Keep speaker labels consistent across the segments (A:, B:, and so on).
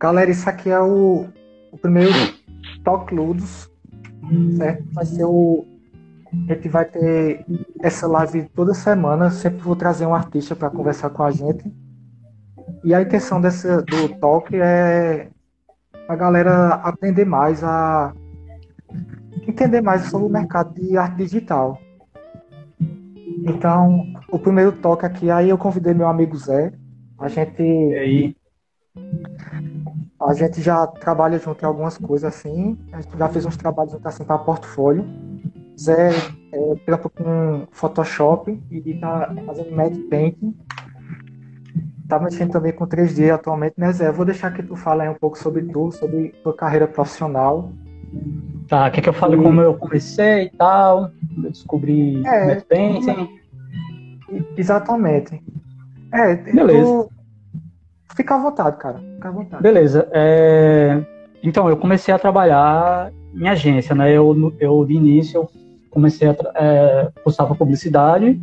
A: Galera, isso aqui é o, o primeiro Talk Ludos, certo? Vai ser o. A gente vai ter essa live toda semana. Sempre vou trazer um artista para conversar com a gente. E a intenção desse, do talk é a galera aprender mais a entender mais sobre o mercado de arte digital. Então, o primeiro toque aqui, aí eu convidei meu amigo Zé. A gente.
B: E aí?
A: A gente já trabalha junto em algumas coisas assim. A gente já fez uns trabalhos junto assim para portfólio. Zé é, trampa com Photoshop e tá fazendo matte painting. Tá mexendo também com 3D atualmente, né, Zé? Eu vou deixar que tu fale aí um pouco sobre tu, sobre tua carreira profissional.
B: Tá, quer que eu fale e... como eu comecei e tal? Eu descobri é, matte painting?
A: Exatamente. É,
B: Beleza. Tu
A: Fica à vontade, cara. Fica à vontade.
B: Beleza. É... Então, eu comecei a trabalhar em agência, né? Eu, eu de início, eu comecei a é, cursava publicidade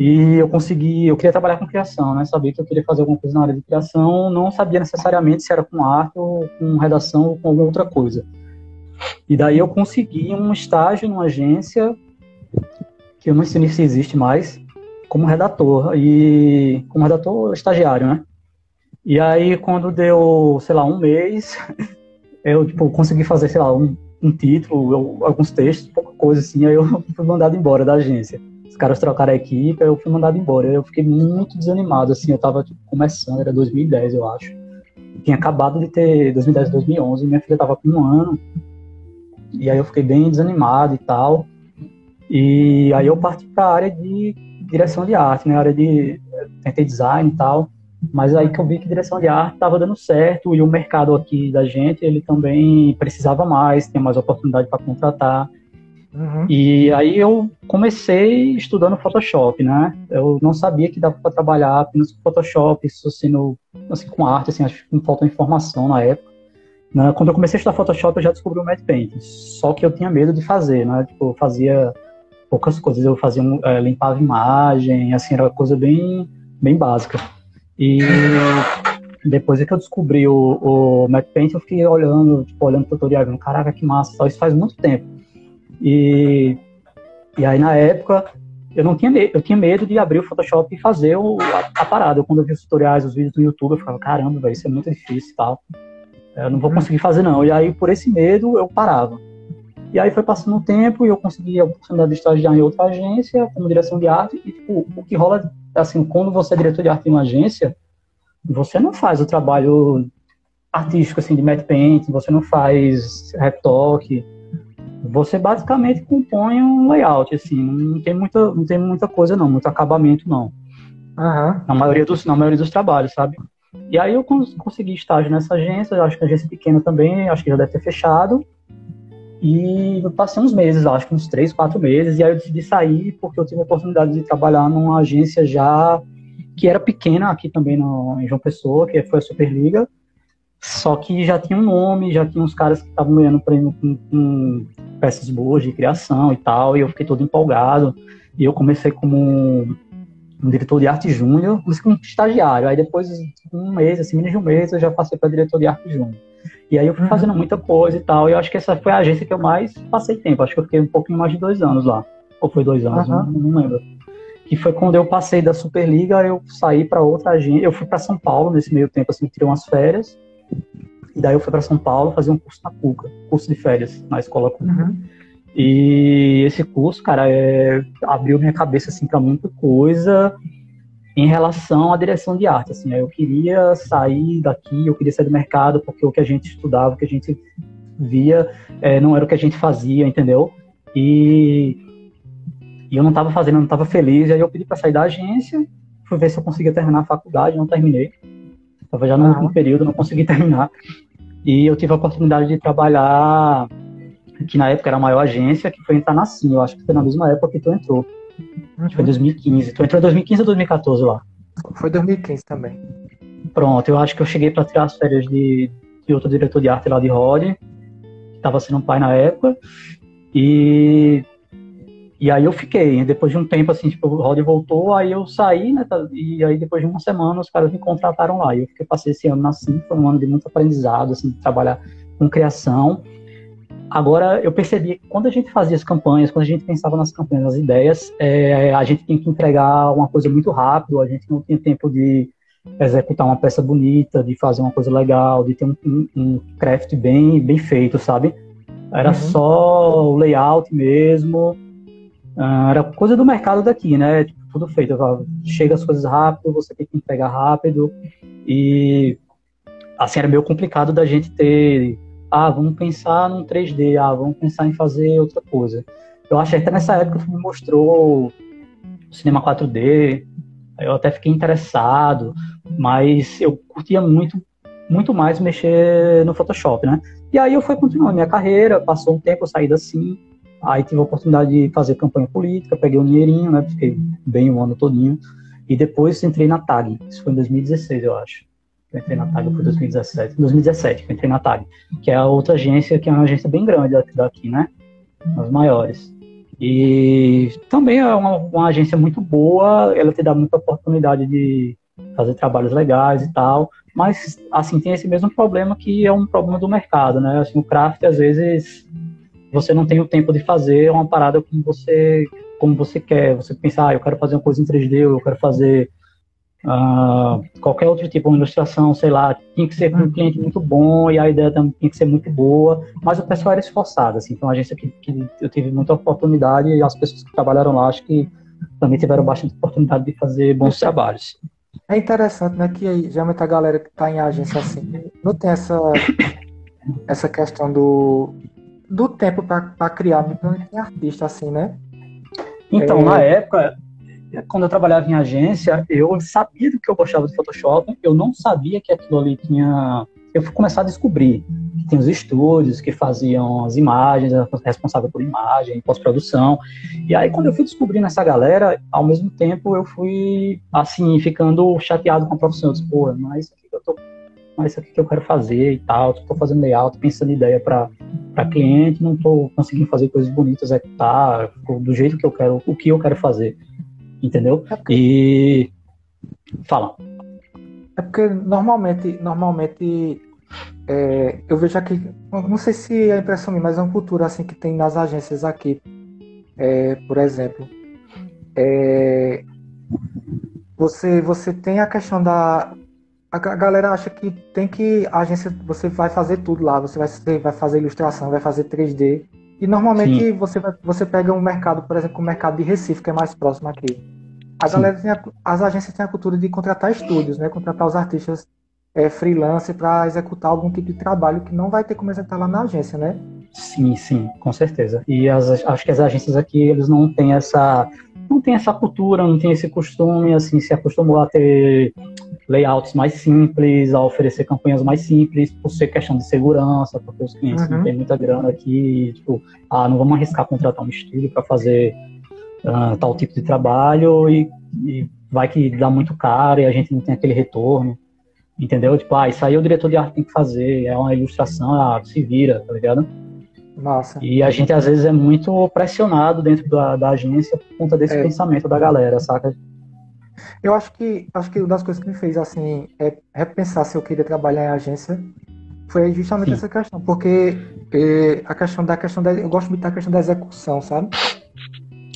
B: e eu consegui, eu queria trabalhar com criação, né? Sabia que eu queria fazer alguma coisa na área de criação, não sabia necessariamente se era com arte ou com redação ou com alguma outra coisa. E daí eu consegui um estágio numa agência que eu não sei se existe mais, como redator e como redator estagiário, né? E aí, quando deu, sei lá, um mês, eu, tipo, consegui fazer, sei lá, um, um título, eu, alguns textos, pouca coisa assim, aí eu fui mandado embora da agência. Os caras trocaram a equipe, aí eu fui mandado embora. Eu fiquei muito desanimado, assim, eu tava tipo, começando, era 2010, eu acho. tinha acabado de ter 2010, 2011, minha filha tava com um ano. E aí eu fiquei bem desanimado e tal. E aí eu parti para a área de direção de arte, né, área de tentei design e tal. Mas aí que eu vi que direção de arte estava dando certo e o mercado aqui da gente, ele também precisava mais, tinha mais oportunidade para contratar. Uhum. E aí eu comecei estudando Photoshop, né? Eu não sabia que dava para trabalhar apenas com Photoshop, isso assim, no, assim, com arte, assim, acho que faltou informação na época. Né? Quando eu comecei a estudar Photoshop, eu já descobri o Paint, só que eu tinha medo de fazer, né? Tipo, eu fazia poucas coisas, eu fazia, é, limpava imagem, assim, era uma coisa bem, bem básica. E depois é que eu descobri o, o Matte Paint, eu fiquei olhando, tipo, olhando o tutorial, vendo, caraca, que massa, isso faz muito tempo. E, e aí, na época, eu não tinha medo, eu tinha medo de abrir o Photoshop e fazer o, a, a parada. Quando eu vi os tutoriais, os vídeos do YouTube, eu ficava, caramba, velho, isso é muito difícil e tal. Eu não vou conseguir fazer, não. E aí, por esse medo, eu parava. E aí foi passando o tempo e eu consegui a oportunidade de estagiar em outra agência, como direção de arte. E, tipo, o que rola assim, quando você é diretor de arte em uma agência, você não faz o trabalho artístico, assim, de matte paint, você não faz retoque, você basicamente compõe um layout, assim, não tem muita, não tem muita coisa não, muito acabamento não. Uhum. Na, maioria dos, na maioria dos trabalhos, sabe? E aí eu consegui estágio nessa agência, acho que a agência pequena também, acho que já deve ter fechado, e passei uns meses, acho que uns três, quatro meses, e aí eu decidi sair porque eu tive a oportunidade de trabalhar numa agência já que era pequena aqui também no, em João Pessoa, que foi a Superliga, só que já tinha um nome, já tinha uns caras que estavam ganhando prêmio com, com, peças boas de criação e tal, e eu fiquei todo empolgado, e eu comecei como um, um diretor de arte júnior, comecei como estagiário, aí depois um mês, assim, menos de um mês, eu já passei para diretor de arte júnior. E aí eu fui uhum. fazendo muita coisa e tal. E eu acho que essa foi a agência que eu mais passei tempo. Acho que eu fiquei um pouquinho mais de dois anos lá. Ou foi dois anos, uhum. não, não, lembro. Que foi quando eu passei da Superliga, eu saí para outra agência. Eu fui para São Paulo nesse meio tempo, assim, tirei umas férias. E daí eu fui para São Paulo fazer um curso na Cuca, curso de férias na escola Cuca. Uhum. E esse curso, cara, é, abriu minha cabeça assim para muita coisa em relação à direção de arte. Assim, eu queria sair daqui, eu queria sair do mercado, porque o que a gente estudava, o que a gente via, é, não era o que a gente fazia, entendeu? E, e eu não estava fazendo, eu não estava feliz, aí eu pedi para sair da agência, fui ver se eu conseguia terminar a faculdade, não terminei. Estava já no último período, não consegui terminar. E eu tive a oportunidade de trabalhar, que na época era a maior agência, que foi entrar na CIM, eu acho que foi na mesma época que tu entrou. Que foi 2015. Tu entrou em 2015 ou 2014 lá?
A: Foi 2015 também.
B: Pronto, eu acho que eu cheguei para tirar as férias de, de outro diretor de arte lá de Rod, que estava sendo um pai na época. E, e aí eu fiquei, depois de um tempo assim, tipo, o Rod voltou, aí eu saí, né, tá, e aí depois de uma semana os caras me contrataram lá, e eu fiquei, passei esse ano assim, foi um ano de muito aprendizado, assim, de trabalhar com criação, Agora, eu percebi que quando a gente fazia as campanhas, quando a gente pensava nas campanhas, nas ideias, é, a gente tinha que entregar uma coisa muito rápido, a gente não tinha tempo de executar uma peça bonita, de fazer uma coisa legal, de ter um, um, um craft bem, bem feito, sabe? Era uhum. só o layout mesmo, uh, era coisa do mercado daqui, né? Tipo, tudo feito. Chega as coisas rápido, você tem que entregar rápido, e assim era meio complicado da gente ter ah, vamos pensar num 3D, ah, vamos pensar em fazer outra coisa. Eu que até nessa época tu me mostrou o cinema 4D, eu até fiquei interessado, mas eu curtia muito, muito mais mexer no Photoshop, né? E aí eu fui continuando minha carreira, passou um tempo, eu saí assim, aí tive a oportunidade de fazer campanha política, peguei um dinheirinho, né? Fiquei bem um ano todinho, e depois entrei na TAG, isso foi em 2016, eu acho eu entrei na TAG, foi 2017, 2017 que eu entrei na TAG, que é a outra agência, que é uma agência bem grande daqui, né? As maiores. E também é uma, uma agência muito boa, ela te dá muita oportunidade de fazer trabalhos legais e tal, mas assim tem esse mesmo problema que é um problema do mercado, né? Assim, o craft às vezes você não tem o tempo de fazer uma parada como você como você quer. Você pensa, ah, eu quero fazer uma coisa em 3D, eu quero fazer Uh, qualquer outro tipo de ilustração, sei lá, tinha que ser com um cliente muito bom e a ideia também tinha que ser muito boa, mas o pessoal era esforçado, assim, então a agência que, que eu tive muita oportunidade e as pessoas que trabalharam lá acho que também tiveram bastante oportunidade de fazer bons trabalhos.
A: É interessante, né, que aí, geralmente a galera que está em agência assim, não tem essa, essa questão do, do tempo para criar, principalmente tem artista assim, né?
B: Então, é... na época, quando eu trabalhava em agência, eu sabia do que eu gostava de Photoshop, eu não sabia que aquilo ali tinha. Eu fui começar a descobrir que tem os estúdios que faziam as imagens, responsável por imagem, pós-produção. E aí, quando eu fui descobrindo essa galera, ao mesmo tempo eu fui, assim, ficando chateado com a profissão. Eu disse, pô, que eu tô. É isso aqui que eu quero fazer e tal. Estou fazendo layout, pensando ideia para cliente, não estou conseguindo fazer coisas bonitas, executar do jeito que eu quero, o que eu quero fazer entendeu? É porque... E fala.
A: É porque normalmente, normalmente é, eu vejo aqui, não sei se é impressão minha, mas é uma cultura assim que tem nas agências aqui, é, por exemplo, é, você você tem a questão da a galera acha que tem que a agência você vai fazer tudo lá, você vai, vai fazer ilustração, vai fazer 3D e normalmente você você pega um mercado, por exemplo, o mercado de Recife que é mais próximo aqui. A galera tem a, as agências têm a cultura de contratar estúdios, né? Contratar os artistas é, freelance para executar algum tipo de trabalho que não vai ter como executar lá na agência, né?
B: Sim, sim, com certeza. E as, acho que as agências aqui eles não têm essa não tem essa cultura, não tem esse costume, assim, se acostumou a ter layouts mais simples, a oferecer campanhas mais simples, por ser questão de segurança, porque os clientes uhum. não têm muita grana aqui, tipo, ah, não vamos arriscar contratar um estúdio para fazer uh, tal tipo de trabalho e, e, vai que dá muito caro e a gente não tem aquele retorno, entendeu? Tipo, ah, isso aí o diretor de arte tem que fazer, é uma ilustração, ah, se vira, tá ligado?
A: Nossa.
B: E a gente às vezes é muito pressionado dentro da, da agência por conta desse é. pensamento da galera, saca?
A: Eu acho que acho que uma das coisas que me fez assim é repensar se eu queria trabalhar em agência foi justamente Sim. essa questão, porque é, a questão da questão da eu gosto muito da questão da execução, sabe?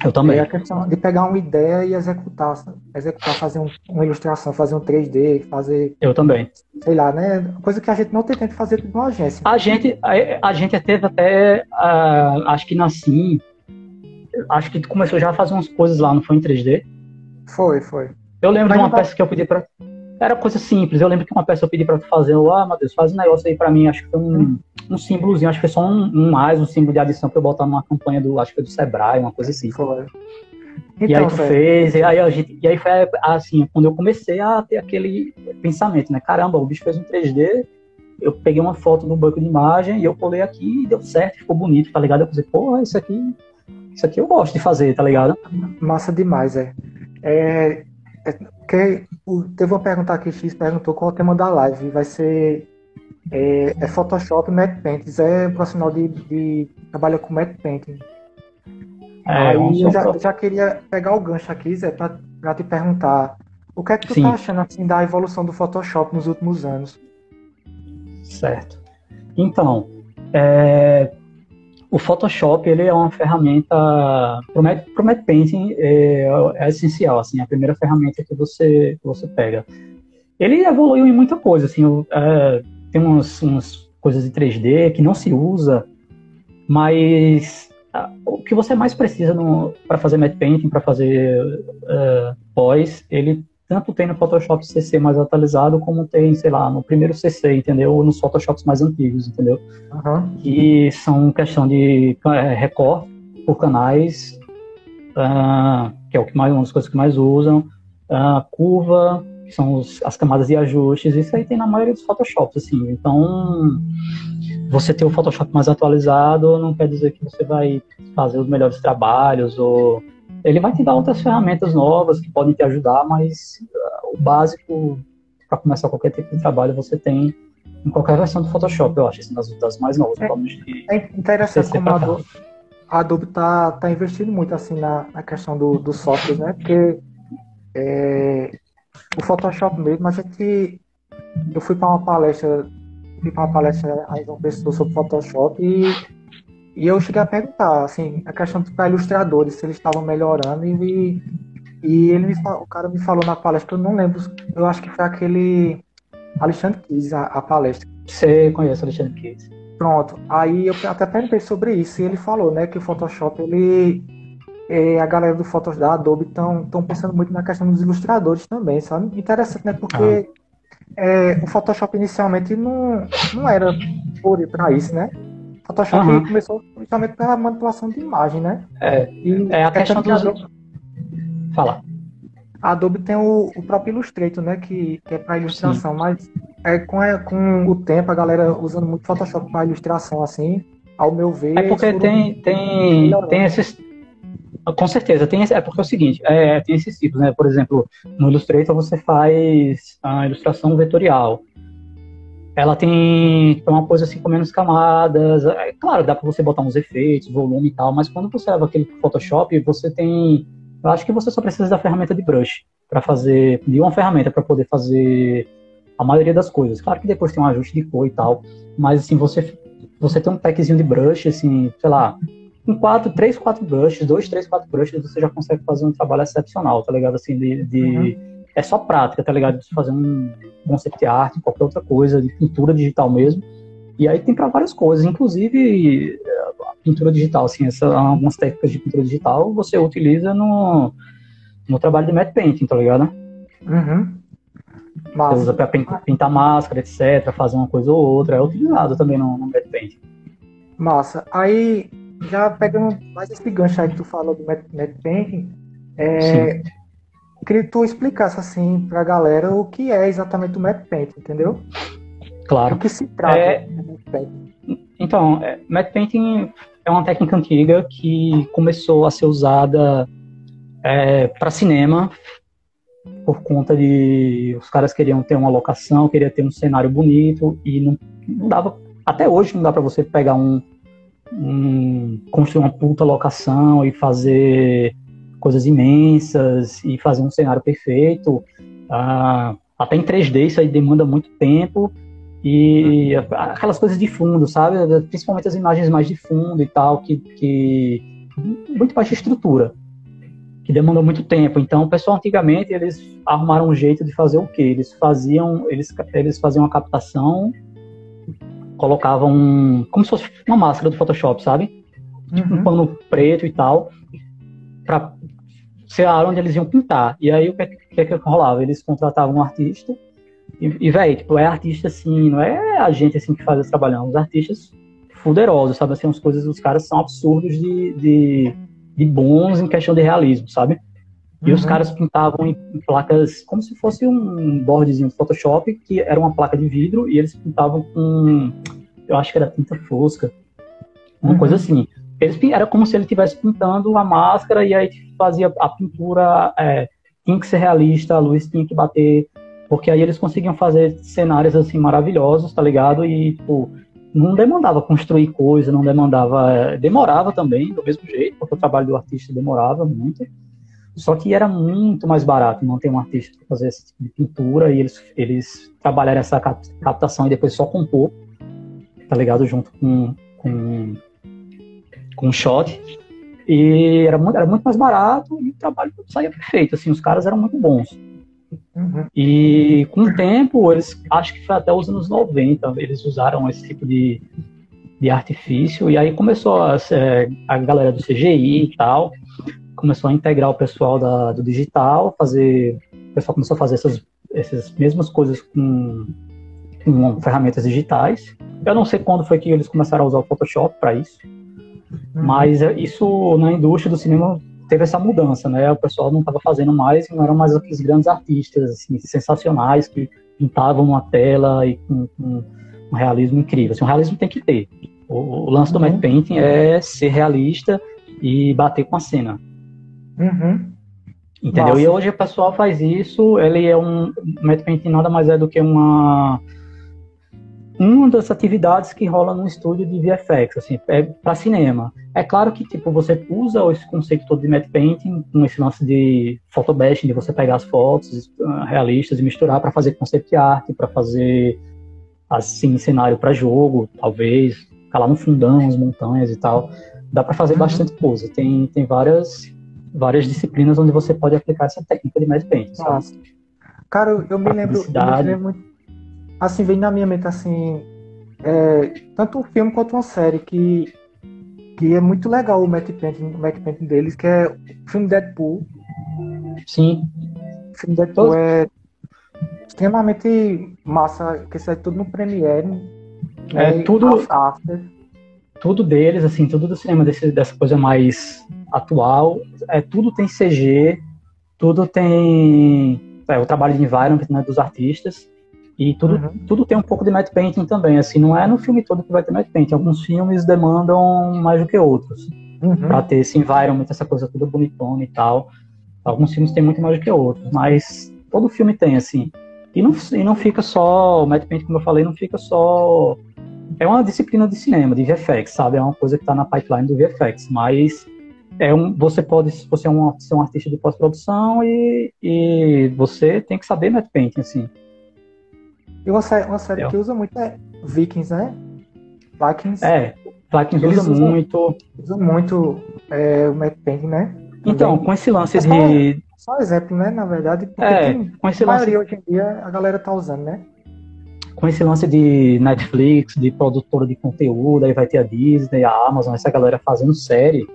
B: Eu também. É
A: a questão de pegar uma ideia e executar, executar, fazer um, uma ilustração, fazer um 3D, fazer.
B: Eu também.
A: Sei lá, né? Coisa que a gente não tem tempo de fazer numa agência.
B: A gente, a, a gente teve até, uh, acho que na Sim, acho que começou já a fazer umas coisas lá, não foi em 3D?
A: Foi, foi.
B: Eu lembro Mas de uma peça que eu pedi pra. Era coisa simples. Eu lembro que uma peça eu pedi pra tu fazer. Eu, ah, Matheus, faz um negócio aí pra mim. Acho que foi um. Um símbolozinho, acho que foi só um, um, mais, um símbolo de adição pra eu botar numa campanha do, acho que foi do Sebrae, uma coisa assim. Foi. Então, e aí tu fez, e aí, a gente, e aí foi assim, quando eu comecei a ter aquele pensamento, né? Caramba, o bicho fez um 3D, eu peguei uma foto no banco de imagem e eu colei aqui e deu certo, ficou bonito, tá ligado? Eu pensei, pô, isso aqui, isso aqui eu gosto de fazer, tá ligado?
A: Massa demais, é, é que, teve uma pergunta aqui, X perguntou qual é o tema da live. Vai ser é, é Photoshop e Matte Paint. É profissional de, de trabalha com Matte Painting. É, Aí eu já, já, queria pegar o gancho aqui, Zé, para te perguntar o que é que tu Sim. tá achando assim da evolução do Photoshop nos últimos anos?
B: Certo. Então, é, o Photoshop ele é uma ferramenta para o Matte Painting é, é, essencial, assim, a primeira ferramenta que você que você pega. Ele evoluiu em muita coisa, assim, é, tem umas, umas coisas de 3D que não se usa, mas o que você mais precisa para fazer matte painting, para fazer uh, pós, ele tanto tem no Photoshop CC mais atualizado, como tem, sei lá, no primeiro CC, entendeu? Ou nos Photoshops mais antigos, entendeu? Uhum. Que são questão de é, recorte por canais, uh, que é o que mais, uma das coisas que mais usam, uh, curva, que são os, as camadas de ajustes, isso aí tem na maioria dos Photoshops, assim. Então, você ter o Photoshop mais atualizado não quer dizer que você vai fazer os melhores trabalhos ou ele vai te dar outras ferramentas novas que podem te ajudar, mas uh, o básico para começar qualquer tipo de trabalho você tem em qualquer versão do Photoshop, eu acho, assim, das, das mais novas.
A: É, de, é interessante como a Adobe, a Adobe tá, tá investindo muito assim na, na questão do, do software, né? Porque é, o Photoshop mesmo, a gente. Eu fui para uma palestra, fui para uma palestra aí uma pessoa sobre Photoshop e e eu cheguei a perguntar, assim, a questão para ilustradores, se eles estavam melhorando, e, e ele me, o cara me falou na palestra, eu não lembro, eu acho que foi aquele Alexandre Kiss, a, a palestra.
B: Você conhece Alexandre Kiss?
A: Pronto, aí eu até perguntei sobre isso, e ele falou, né, que o Photoshop, ele, é, a galera do Photoshop da Adobe estão pensando muito na questão dos ilustradores também, sabe? Interessante, né, porque ah. é, o Photoshop inicialmente não, não era para isso, né? Photoshop uhum. começou principalmente pela manipulação de imagem, né?
B: É, e é a questão dos... Adobe...
A: Fala. A Adobe tem o, o próprio Illustrator, né? Que, que é para ilustração, Sim. mas é, com, é, com o tempo a galera usando muito Photoshop para ilustração, assim, ao meu ver.
B: É porque tem, tem, tem esses. Com certeza, tem esse, é porque é o seguinte, é, tem esses tipos, né? Por exemplo, no Illustrator você faz a ilustração vetorial ela tem uma coisa assim com menos camadas. É, claro, dá para você botar uns efeitos, volume e tal, mas quando você leva aquele Photoshop, você tem. Eu acho que você só precisa da ferramenta de brush para fazer. de uma ferramenta para poder fazer a maioria das coisas. Claro que depois tem um ajuste de cor e tal, mas assim, você, você tem um packzinho de brush, assim, sei lá, com quatro, três, quatro brushes, dois, três, quatro brushes, você já consegue fazer um trabalho excepcional, tá ligado? Assim, de. de uhum é só prática, tá ligado? De fazer um concept art, qualquer outra coisa, de pintura digital mesmo. E aí tem para várias coisas, inclusive a pintura digital, assim, essa, algumas técnicas de pintura digital você utiliza no, no trabalho de matte painting, tá ligado?
A: Uhum.
B: Você usa para pintar máscara, etc., fazer uma coisa ou outra, é utilizado também no, no matte painting.
A: Massa. Aí, já pegando mais esse gancho aí que tu falou do matte, matte painting, é, Sim queria que tu explicasse assim pra galera o que é exatamente o matte paint, entendeu?
B: Claro.
A: O que se trata
B: é... Então, é, matte painting é uma técnica antiga que começou a ser usada é, para cinema por conta de os caras queriam ter uma locação, queriam ter um cenário bonito e não, não dava até hoje não dá para você pegar um, um construir uma puta locação e fazer coisas imensas e fazer um cenário perfeito. Ah, até em 3D isso aí demanda muito tempo e aquelas coisas de fundo, sabe? Principalmente as imagens mais de fundo e tal, que, que muito baixa estrutura, que demandam muito tempo. Então, o pessoal antigamente eles arrumaram um jeito de fazer o quê? Eles faziam, eles, eles faziam a captação, colocavam como se fosse uma máscara do Photoshop, sabe? Tipo uhum. um pano preto e tal, para área onde eles iam pintar. E aí o que, que, que rolava? Eles contratavam um artista e, e velho, tipo, é artista assim, não é a gente assim que faz esse trabalho, os artistas fuderosos, sabe? Assim, as coisas dos caras são absurdos de, de, de bons em questão de realismo, sabe? E uhum. os caras pintavam em, em, placas como se fosse um boardzinho do Photoshop, que era uma placa de vidro, e eles pintavam com, eu acho que era tinta fosca, uma uhum. coisa assim. Eles, era como se ele estivesse pintando a máscara e aí fazia a pintura, é, tinha que ser realista, a luz tinha que bater, porque aí eles conseguiam fazer cenários assim maravilhosos, tá ligado? E tipo, não demandava construir coisa, não demandava. É, demorava também, do mesmo jeito, porque o trabalho do artista demorava muito. Só que era muito mais barato manter um artista para fazer esse tipo de pintura e eles, eles trabalharam essa captação e depois só compor, tá ligado? Junto com, com, com shot. E era muito, era muito mais barato e o trabalho saía perfeito. Assim, os caras eram muito bons. Uhum. E com o tempo, eles acho que foi até os anos 90, eles usaram esse tipo de, de artifício, e aí começou a, a galera do CGI e tal, começou a integrar o pessoal da, do digital, fazer. O pessoal começou a fazer essas, essas mesmas coisas com, com ferramentas digitais. Eu não sei quando foi que eles começaram a usar o Photoshop para isso. Mas isso na indústria do cinema teve essa mudança, né? O pessoal não estava fazendo mais, não eram mais aqueles grandes artistas assim, sensacionais que pintavam uma tela e com, com um realismo incrível. Assim, um realismo tem que ter. O, o lance do uhum. matte painting é ser realista e bater com a cena.
A: Uhum.
B: Entendeu? Nossa. E hoje o pessoal faz isso, ele é um. O matte painting nada mais é do que uma uma das atividades que rola no estúdio de VFX, assim, é para cinema. É claro que, tipo, você usa esse conceito todo de matte painting, com esse lance de photobashing, de você pegar as fotos uh, realistas e misturar para fazer concept art, para fazer, assim, cenário para jogo, talvez, ficar lá no fundão, as montanhas e tal. Dá para fazer uhum. bastante coisa. Tem, tem várias, várias disciplinas onde você pode aplicar essa técnica de matte painting, sabe?
A: Cara, eu me lembro, eu me lembro assim, vem na minha mente, assim, é, tanto um filme quanto uma série que, que é muito legal o Matt Painting, o Matt Painting deles, que é o filme Deadpool.
B: Sim.
A: O filme Deadpool Todo... é extremamente massa, que sai tudo no Premiere.
B: É, né, tudo... After. Tudo deles, assim, tudo do cinema desse, dessa coisa mais atual, é, tudo tem CG, tudo tem é, o trabalho de environment né, dos artistas, e tudo, uhum. tudo tem um pouco de matte painting também, assim, não é no filme todo que vai ter matte painting. Alguns filmes demandam mais do que outros. Uhum. Pra ter esse environment, essa coisa toda bonitona e tal. Alguns filmes tem muito mais do que outros, mas todo filme tem, assim. E não, e não fica só, o matte painting, como eu falei, não fica só... É uma disciplina de cinema, de VFX, sabe? É uma coisa que tá na pipeline do VFX, mas é um, você pode, você é um, ser um artista de pós-produção e, e você tem que saber matte painting, assim.
A: E uma série, uma série que usa muito é Vikings, né?
B: Vikings. É, Vikings usa usam, muito.
A: Usa muito é, o Matt Painting, né?
B: Então, com esse lance é de.
A: Só, só exemplo, né? Na verdade, porque
B: é, com esse lance...
A: maioria hoje em dia a galera tá usando, né?
B: Com esse lance de Netflix, de produtora de conteúdo, aí vai ter a Disney, a Amazon, essa galera fazendo série.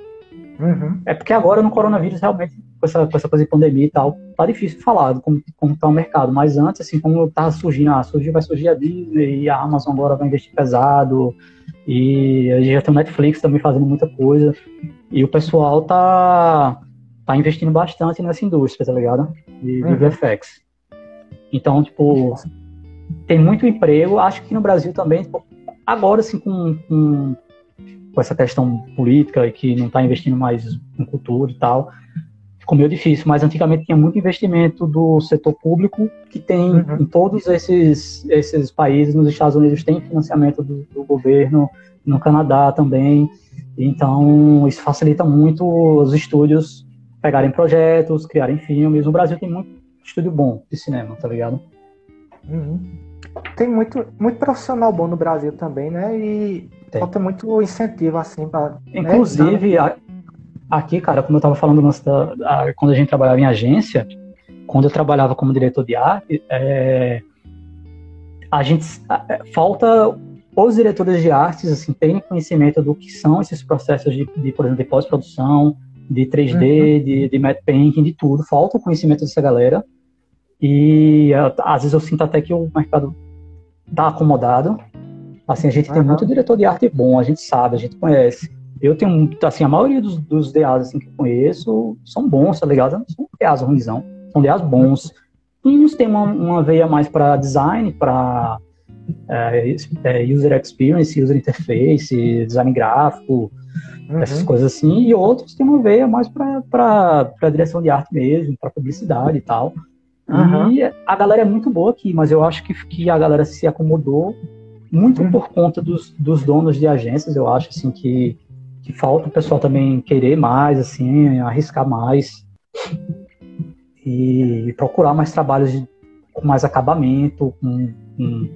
A: Uhum.
B: É porque agora no coronavírus realmente com essa, com essa coisa de pandemia e tal, tá difícil falar como, como tá o mercado. Mas antes, assim, como tá surgindo, ah, surgiu, vai surgir a Disney e a Amazon agora vai investir pesado. E a gente já tem o Netflix também fazendo muita coisa. E o pessoal tá, tá investindo bastante nessa indústria, tá ligado? De, uhum. de VFX. Então, tipo, tem muito emprego. Acho que no Brasil também, tipo, agora, assim, com, com, com essa questão política e que não está investindo mais em cultura e tal, ficou meio difícil, mas antigamente tinha muito investimento do setor público, que tem uhum. em todos esses, esses países, nos Estados Unidos tem financiamento do, do governo, no Canadá também, então isso facilita muito os estúdios pegarem projetos, criarem filmes. No Brasil tem muito estúdio bom de cinema, tá ligado?
A: Uhum. Tem muito, muito profissional bom no Brasil também, né? E. falta muito incentivo, assim, para.
B: Né? Inclusive, né? Aqui, cara, como eu estava falando da, quando a gente trabalhava em agência, quando eu trabalhava como diretor de arte, é, a gente é, falta os diretores de artes assim terem conhecimento do que são esses processos de, de por exemplo, de pós-produção, de 3D, uhum. de, de matte painting, de tudo. Falta o conhecimento dessa galera. E às vezes eu sinto até que o mercado está acomodado. Assim, a gente uhum. tem muito diretor de arte bom, a gente sabe, a gente conhece. Eu tenho, assim, a maioria dos, dos DAs assim, que eu conheço são bons, tá ligado? Não são DAs ruins, não. São DAs bons. Uns têm uma, uma veia mais para design, para é, é, user experience, user interface, design gráfico, uhum. essas coisas assim. E outros têm uma veia mais para direção de arte mesmo, para publicidade e tal. Uhum. E a galera é muito boa aqui, mas eu acho que, que a galera se acomodou muito hum. por conta dos, dos donos de agências, eu acho, assim, que, que falta o pessoal também querer mais, assim, arriscar mais e procurar mais trabalhos de, com mais acabamento, com, com,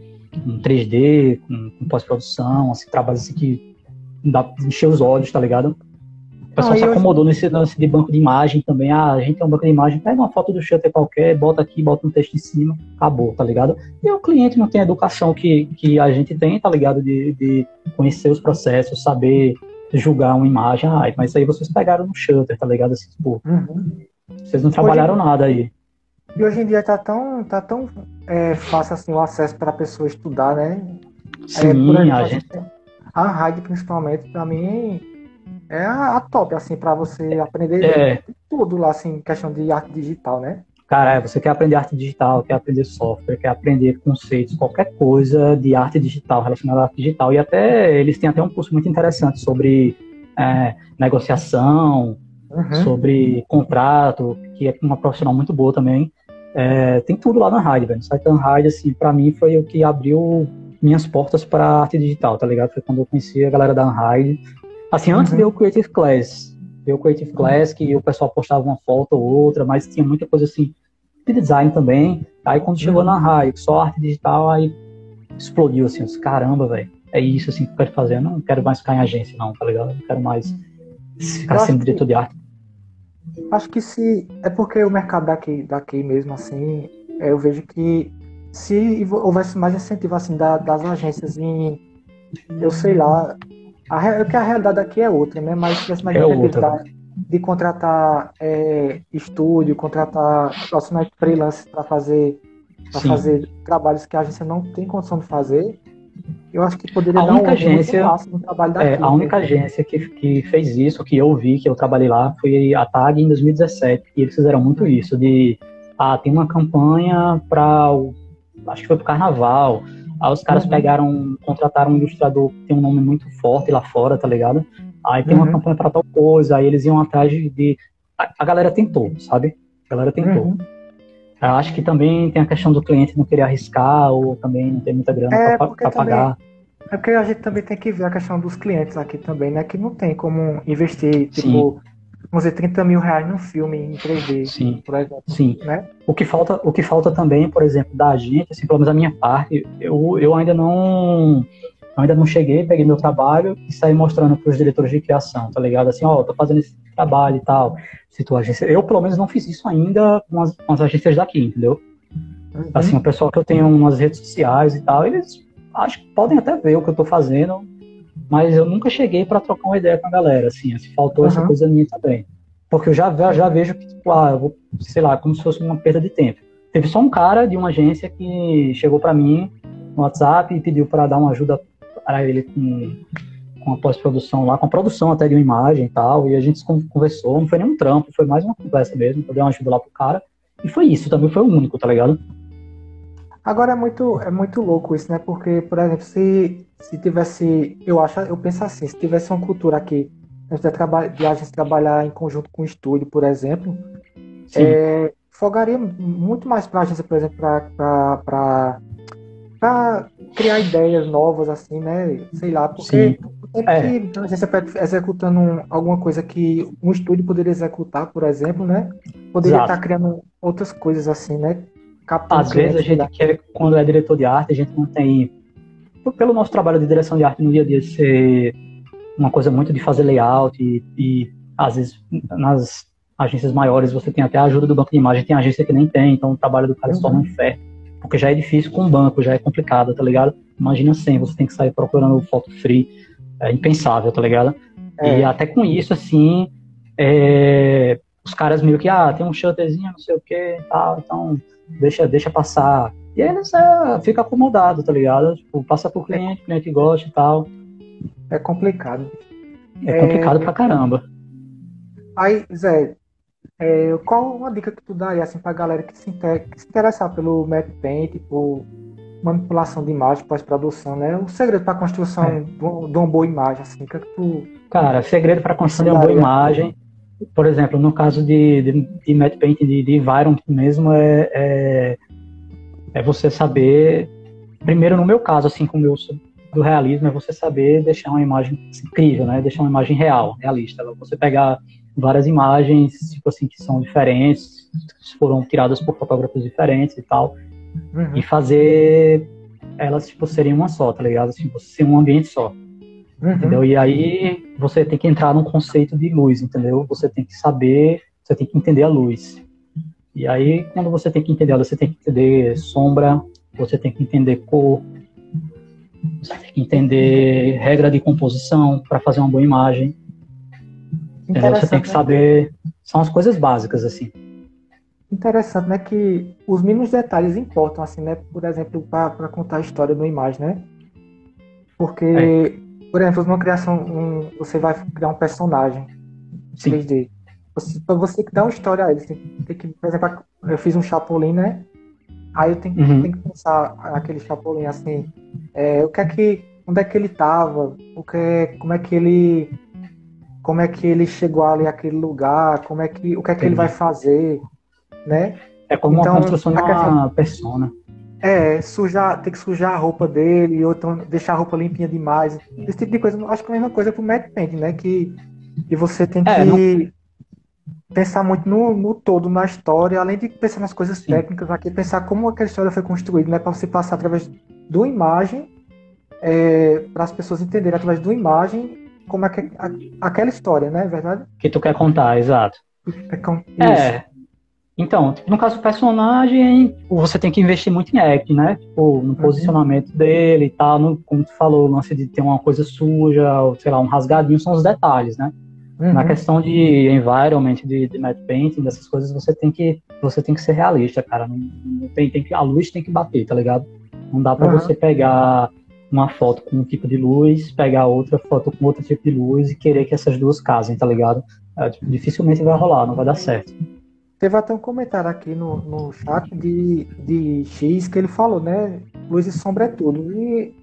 B: com 3D, com, com pós-produção, assim, trabalhos assim, que dá pra encher os olhos, tá ligado? Pessoal ah, se acomodou nesse lance de banco de imagem também. Ah, a gente tem um banco de imagem, pega uma foto do shutter qualquer, bota aqui, bota um texto em cima, acabou, tá ligado? E o cliente não tem a educação que, que a gente tem, tá ligado? De, de conhecer os processos, saber julgar uma imagem. Ah, mas aí vocês pegaram no shutter, tá ligado? Assim, tipo, uhum. vocês não trabalharam hoje, nada aí.
A: E hoje em dia tá tão, tá tão é, fácil assim o acesso para a pessoa estudar, né?
B: Sim, é, a gente...
A: A Raid, principalmente, para mim, é a, a top, assim, para você aprender
B: é.
A: tudo lá, assim, questão de arte digital, né?
B: Cara, é, você quer aprender arte digital, quer aprender software, quer aprender conceitos, qualquer coisa de arte digital, relacionada à arte digital. E até eles têm até um curso muito interessante sobre é, negociação, uhum. sobre contrato, que é uma profissional muito boa também. É, tem tudo lá na Raid, velho. O site da Raid, assim, pra mim foi o que abriu minhas portas para arte digital, tá ligado? Foi quando eu conheci a galera da Unhide, Assim, antes uhum. deu o Creative Class. Deu o Creative Class, que o pessoal postava uma foto ou outra, mas tinha muita coisa assim de design também. Aí quando chegou na raio, só arte digital, aí explodiu assim, caramba, velho. É isso assim que eu quero fazer. Eu não quero mais ficar em agência, não, tá ligado? Eu não quero mais ficar sendo diretor de arte.
A: Acho que se. É porque o mercado daqui, daqui mesmo, assim, eu vejo que se houvesse mais incentivo assim das agências em. Eu sei lá, a, é que a realidade aqui é outra, né? Mas tivesse mais é de contratar é, estúdio, contratar profissionais freelance para fazer, pra fazer trabalhos que a agência não tem condição de fazer, eu acho que poderia
B: a
A: dar
B: única um agência,
A: no trabalho daqui.
B: É, a única né? agência que, que fez isso, que eu vi, que eu trabalhei lá, foi a TAG em 2017. E eles fizeram muito isso, de ah, tem uma campanha para acho que foi pro carnaval, Aí os caras uhum. pegaram, contrataram um ilustrador que tem um nome muito forte lá fora, tá ligado? Aí tem uhum. uma campanha para tal coisa, aí eles iam atrás de. A, a galera tentou, sabe? A galera tentou. Uhum. Eu acho que também tem a questão do cliente não querer arriscar ou também não ter muita grana é, para pagar.
A: É porque a gente também tem que ver a questão dos clientes aqui também, né? Que não tem como investir, tipo, Sim vamos dizer, 30 mil reais num filme em 3D,
B: Sim.
A: por exemplo.
B: Sim.
A: Né?
B: O, que falta, o que falta também, por exemplo, da gente, assim, pelo menos da minha parte, eu, eu ainda não eu ainda não cheguei, peguei meu trabalho e saí mostrando para os diretores de criação, tá ligado? Assim, ó, oh, tô fazendo esse trabalho e tal. Se tu agência, eu pelo menos não fiz isso ainda com as, com as agências daqui, entendeu? Uhum. Assim, o pessoal que eu tenho nas redes sociais e tal, eles acho que podem até ver o que eu tô fazendo, mas eu nunca cheguei para trocar uma ideia com a galera, assim, assim faltou uhum. essa coisa minha também. Porque eu já, já vejo que, tipo, ah, eu vou, sei lá, como se fosse uma perda de tempo. Teve só um cara de uma agência que chegou para mim no WhatsApp e pediu para dar uma ajuda para ele com, com a pós-produção lá, com a produção até de uma imagem e tal, e a gente conversou, não foi nenhum trampo, foi mais uma conversa mesmo, eu dei uma ajuda lá pro cara, e foi isso, também foi o único, tá ligado?
A: Agora é muito, é muito louco isso, né? Porque, por exemplo, se, se tivesse. Eu acho, eu penso assim, se tivesse uma cultura aqui de a gente trabalhar em conjunto com o estúdio, por exemplo, é, fogaria muito mais para a agência, por exemplo, para criar ideias novas, assim, né? Sei lá, porque é. que a agência tá executando alguma coisa que um estúdio poderia executar, por exemplo, né? Poderia estar tá criando outras coisas assim, né?
B: Às vezes a gente quer, quando é diretor de arte, a gente não tem. Pelo nosso trabalho de direção de arte no dia a dia ser uma coisa muito de fazer layout e, e às vezes nas agências maiores você tem até a ajuda do banco de imagem, tem agência que nem tem, então o trabalho do cara uhum. se torna um inferno. Porque já é difícil com o banco, já é complicado, tá ligado? Imagina sem, você tem que sair procurando foto free, é impensável, tá ligado? É. E até com isso, assim, é, os caras meio que, ah, tem um shutterzinho, não sei o que tal, então deixa, deixa passar. E aí é, fica acomodado, tá ligado? Tipo, passa pro cliente, o cliente gosta e tal.
A: É complicado.
B: É complicado é... pra caramba.
A: Aí, Zé, é, qual uma dica que tu daria assim, pra galera que se, inter... que se interessar pelo Matte Paint, por manipulação de imagem, pós-produção, né? O segredo para a construção é. de uma boa imagem, assim, que, é que tu...
B: Cara, segredo para a construção de uma boa imagem por exemplo, no caso de, de, de matte paint, de, de environment mesmo, é, é, você saber, primeiro no meu caso, assim, como eu sou, do realismo é você saber deixar uma imagem incrível, né? Deixar uma imagem real, realista. Você pegar várias imagens, tipo assim, que são diferentes, foram tiradas por fotógrafos diferentes e tal, uhum. e fazer elas, tipo, serem uma só, tá ligado? Tipo, ser um ambiente só. Uhum. Entendeu? E aí você tem que entrar num conceito de luz, entendeu? Você tem que saber, você tem que entender a luz. E aí, quando você tem que entender ela, você tem que entender sombra, você tem que entender cor, você tem que entender regra de composição para fazer uma boa imagem. Você tem que saber. São as coisas básicas, assim.
A: Interessante, né? Que os mínimos detalhes importam, assim, né? Por exemplo, para contar a história de uma imagem, né? Porque, é. por exemplo, numa criação, um, você vai criar um personagem Sim. 3D. Para você dar uma história a ele, tem, tem, que, por exemplo, eu fiz um Chapolin, né? Aí eu tenho, uhum. tenho que pensar aquele Chapolin assim, é, o que é que, onde é que ele tava, o que, como é que ele, como é que ele chegou ali àquele lugar, como é que, o que é que Entendi. ele vai fazer, né?
B: É como então, uma construção de uma persona.
A: É, sujar, tem que sujar a roupa dele, ou então deixar a roupa limpinha demais. Esse tipo de coisa, acho que é a mesma coisa pro Matt Paint, né? Que, que você tem é, que não pensar muito no, no, todo, na história, além de pensar nas coisas Sim. técnicas, aqui pensar como aquela história foi construída, né? Para você passar através de uma imagem, é, para as pessoas entenderem através de uma imagem como é que a, aquela história, né? É verdade?
B: Que tu quer contar, exato. É, é. Então, tipo, no caso do personagem, você tem que investir muito em acting, né? Tipo, no uhum. posicionamento dele e tal, no, como tu falou, o lance de ter uma coisa suja, ou, sei lá, um rasgadinho, são os detalhes, né? Uhum. Na questão de environment, de, de matte painting, dessas coisas, você tem que, você tem que ser realista, cara. Não, não tem, tem que, a luz tem que bater, tá ligado? Não dá para uhum. você pegar uma foto com um tipo de luz, pegar outra foto com outro tipo de luz e querer que essas duas casem, tá ligado? É, tipo, dificilmente vai rolar, não vai dar certo.
A: Teve até um comentário aqui no, no chat de, de X que ele falou, né? Luz e sombra é tudo. E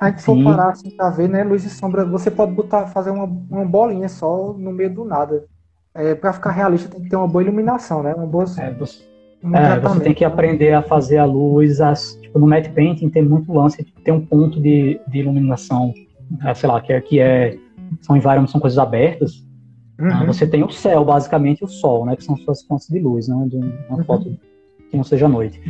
A: a gente for parar assim pra ver, né, luz e sombra, você pode botar, fazer uma, uma bolinha só no meio do nada. É, para ficar realista tem que ter uma boa iluminação, né? Uma boa.
B: É, você, um é, você tem que né? aprender a fazer a luz, as, tipo, no matte painting tem muito lance, tem um ponto de, de iluminação, é, sei lá, que é, que é são environments, são coisas abertas. Uhum. Você tem o céu, basicamente o sol, né, que são suas fontes de luz, né, de uma uhum. foto que não seja noite.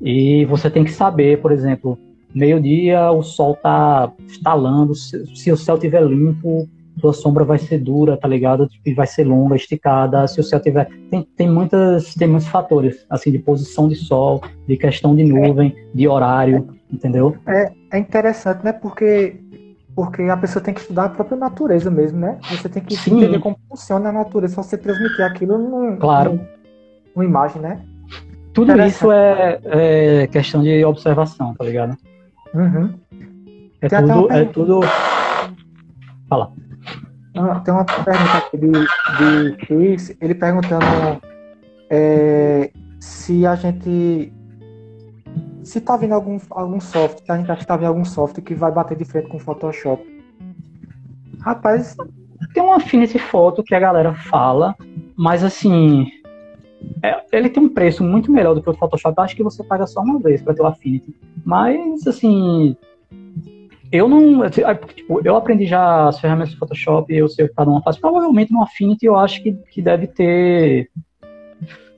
B: E você tem que saber, por exemplo, meio-dia o sol tá estalando, se, se, o céu tiver limpo, sua sombra vai ser dura, tá ligado? E vai ser longa, esticada. Se o céu tiver. Tem, tem, muitas, tem muitos fatores, assim, de posição de sol, de questão de nuvem, é, de horário, entendeu?
A: É, é interessante, né? Porque, porque a pessoa tem que estudar a própria natureza mesmo, né? Você tem que Sim. entender como funciona a natureza, só você transmitir aquilo num,
B: claro.
A: num, numa imagem, né?
B: Tudo isso é, é questão de observação, tá ligado?
A: Uhum.
B: É tudo, é tudo. Fala.
A: Tem uma pergunta aqui de, de Chris, ele perguntando é, se a gente. Se tá vindo algum, algum software, se a gente acha que tá vindo algum software que vai bater de frente com o Photoshop. Rapaz.
B: Tem uma Affinity Photo que a galera fala, mas assim. É, ele tem um preço muito melhor do que o Photoshop. Eu acho que você paga só uma vez para ter o Affinity. Mas, assim. Eu não. Assim, tipo, eu aprendi já as ferramentas do Photoshop, eu sei o que cada uma faz. Provavelmente no Affinity eu acho que, que deve ter.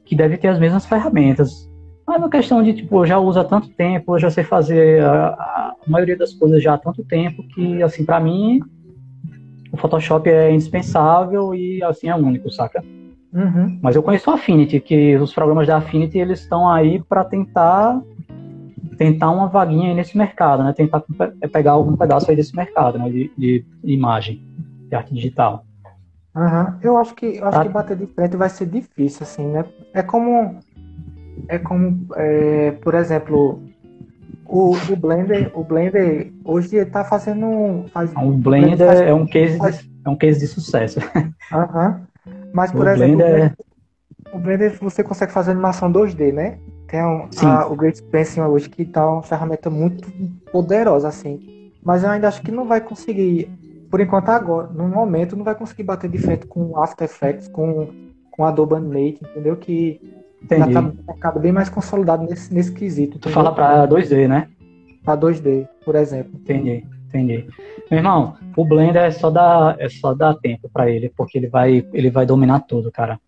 B: Que deve ter as mesmas ferramentas. Mas na questão de, tipo, eu já uso há tanto tempo, eu já sei fazer a, a maioria das coisas já há tanto tempo que, assim, para mim, o Photoshop é indispensável e, assim, é único, saca?
A: Uhum.
B: Mas eu conheço o Affinity, que os programas da Affinity eles estão aí para tentar tentar uma vaguinha aí nesse mercado, né? Tentar pegar algum pedaço aí desse mercado, né? De, de imagem, de arte digital.
A: Uhum. Eu acho que eu acho tá. que bater de frente vai ser difícil, assim, né? É como é como, é, por exemplo, o, o Blender, o Blender hoje está fazendo faz,
B: o Blender faz, é um case faz... de, é um case de sucesso.
A: Uhum. Mas, por o exemplo, Blender... o Blender você consegue fazer animação 2D, né? Tem um, a, o Great Pencil hoje que tá uma ferramenta muito poderosa, assim. Mas eu ainda acho que não vai conseguir, por enquanto agora, no momento, não vai conseguir bater de frente com After Effects, com, com Adobe Animate, entendeu? Que Entendi. já tá mercado bem mais consolidado nesse, nesse quesito.
B: Tu fala para 2D, né?
A: para 2D, por exemplo.
B: Entendi, entendi. Meu irmão, o Blender é só dar, é só dar tempo para ele, porque ele vai, ele vai dominar tudo, cara.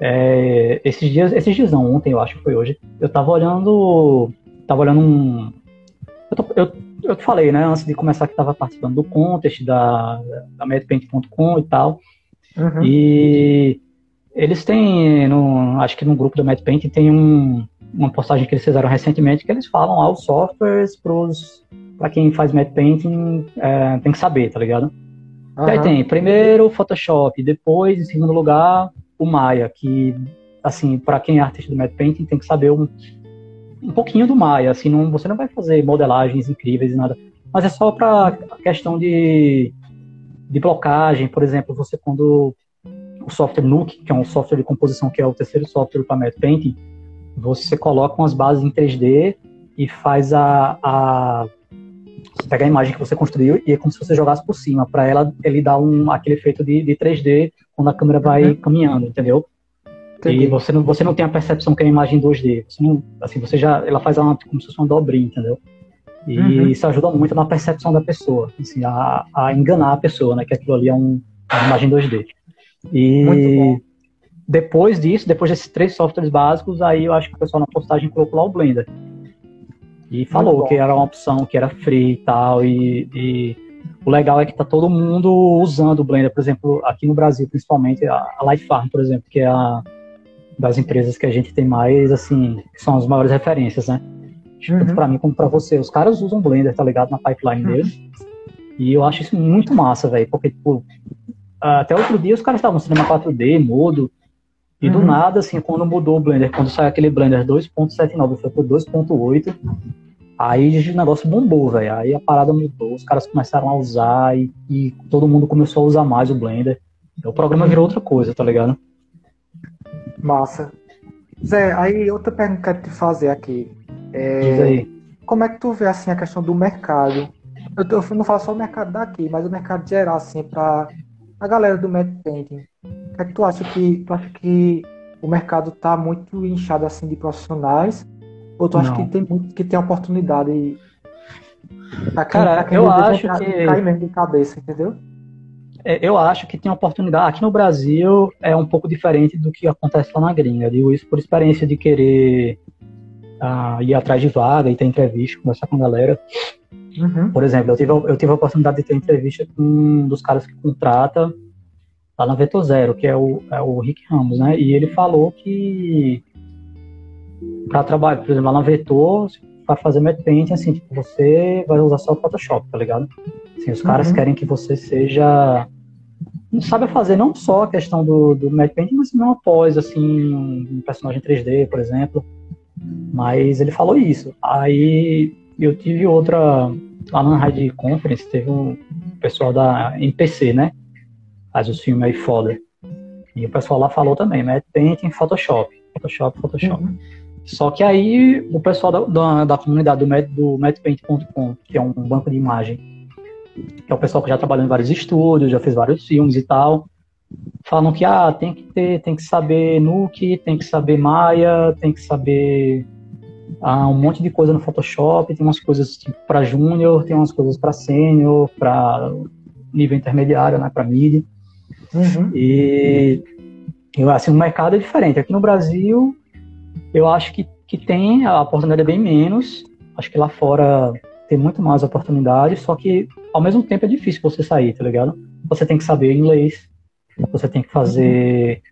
B: É, esses dias, esses dias não, ontem eu acho que foi hoje, eu tava olhando, tava olhando um, eu, eu, eu te falei, né, antes de começar que tava participando do contest da, da MadPaint.com e tal, uhum. e eles têm, no, acho que no grupo da MadPaint tem um, uma postagem que eles fizeram recentemente que eles falam aos softwares para quem faz matte painting é, tem que saber, tá ligado? Uhum. E aí tem primeiro o Photoshop, depois, em segundo lugar, o Maya, que, assim, para quem é artista do matte painting tem que saber um, um pouquinho do Maya, assim, não, você não vai fazer modelagens incríveis e nada, mas é só para questão de, de blocagem, por exemplo, você quando o software Nuke, que é um software de composição que é o terceiro software para matte painting, você coloca umas bases em 3D e faz a, a pega a imagem que você construiu e é como se você jogasse por cima, para ela ele dá um, aquele efeito de, de 3D quando a câmera vai uhum. caminhando, entendeu? Entendi. E você não, você não tem a percepção que é a imagem 2D. Você não, assim, você já, ela faz uma, como se fosse uma dobrinha, entendeu? E uhum. isso ajuda muito na percepção da pessoa, assim, a, a enganar a pessoa, né? Que aquilo ali é um, uma imagem 2D. E depois disso, depois desses três softwares básicos, aí eu acho que o pessoal na postagem colocou lá o Blender. E falou que era uma opção que era free e tal. E, e, o legal é que tá todo mundo usando o Blender. Por exemplo, aqui no Brasil, principalmente, a, a Life Farm, por exemplo, que é a das empresas que a gente tem mais, assim, que são as maiores referências, né? Tanto uhum. para mim como para você. Os caras usam Blender, tá ligado? Na pipeline uhum. deles. E eu acho isso muito massa, velho. Porque, tipo, até outro dia os caras estavam no cinema 4D, mudo, e uhum. do nada, assim, quando mudou o Blender, quando saiu aquele Blender 2.79 foi pro 2.8, aí o negócio bombou, velho. Aí a parada mudou, os caras começaram a usar e, e, todo mundo começou a usar mais o Blender. Então, o programa virou outra coisa, tá ligado?
A: Massa. Zé, aí outra pergunta que eu quero te fazer aqui. É,
B: Diz aí.
A: Como é que tu vê assim a questão do mercado? Eu, eu não falo só o mercado daqui, mas o mercado geral, assim, para a galera do Mad Painting que, é que tu acha que tu acha que o mercado está muito inchado assim de profissionais? Ou tu acha que tem muito que tem oportunidade
B: pra quem, Cara, pra eu acho que
A: cair mesmo de cabeça, entendeu?
B: É, eu acho que tem oportunidade. Aqui no Brasil é um pouco diferente do que acontece lá na gringa. Eu digo isso por experiência de querer uh, ir atrás de vaga e ter entrevista, conversar com a galera. Uhum. Por exemplo, eu tive, eu tive a oportunidade de ter entrevista com um dos caras que contrata lá na Vetor Zero, que é o, é o Rick Ramos, né? E ele falou que para trabalhar, por exemplo, lá na Vetor, para fazer painting, assim, tipo, você vai usar só o Photoshop, tá ligado? Assim, os caras uhum. querem que você seja não sabe fazer não só a questão do, do painting, mas não após, assim, um personagem 3D, por exemplo. Mas ele falou isso. Aí eu tive outra, lá na Rádio Conference, teve um pessoal da MPC, né? faz os filmes aí foda. E o pessoal lá falou também, né? Tem, tem Photoshop, Photoshop, Photoshop. Uhum. Só que aí o pessoal da, da, da comunidade do, do MatPaint.com, que é um banco de imagem, que é o pessoal que já trabalhou em vários estúdios, já fez vários filmes e tal, falam que ah, tem que ter, tem que saber Nuke, tem que saber Maya, tem que saber ah, um monte de coisa no Photoshop, tem umas coisas tipo, para júnior, tem umas coisas para sênior, para nível intermediário, né, para mid. Uhum. E assim, o mercado é diferente. Aqui no Brasil, eu acho que, que tem, a oportunidade é bem menos. Acho que lá fora tem muito mais oportunidades, só que ao mesmo tempo é difícil você sair, tá ligado? Você tem que saber inglês, você tem que fazer.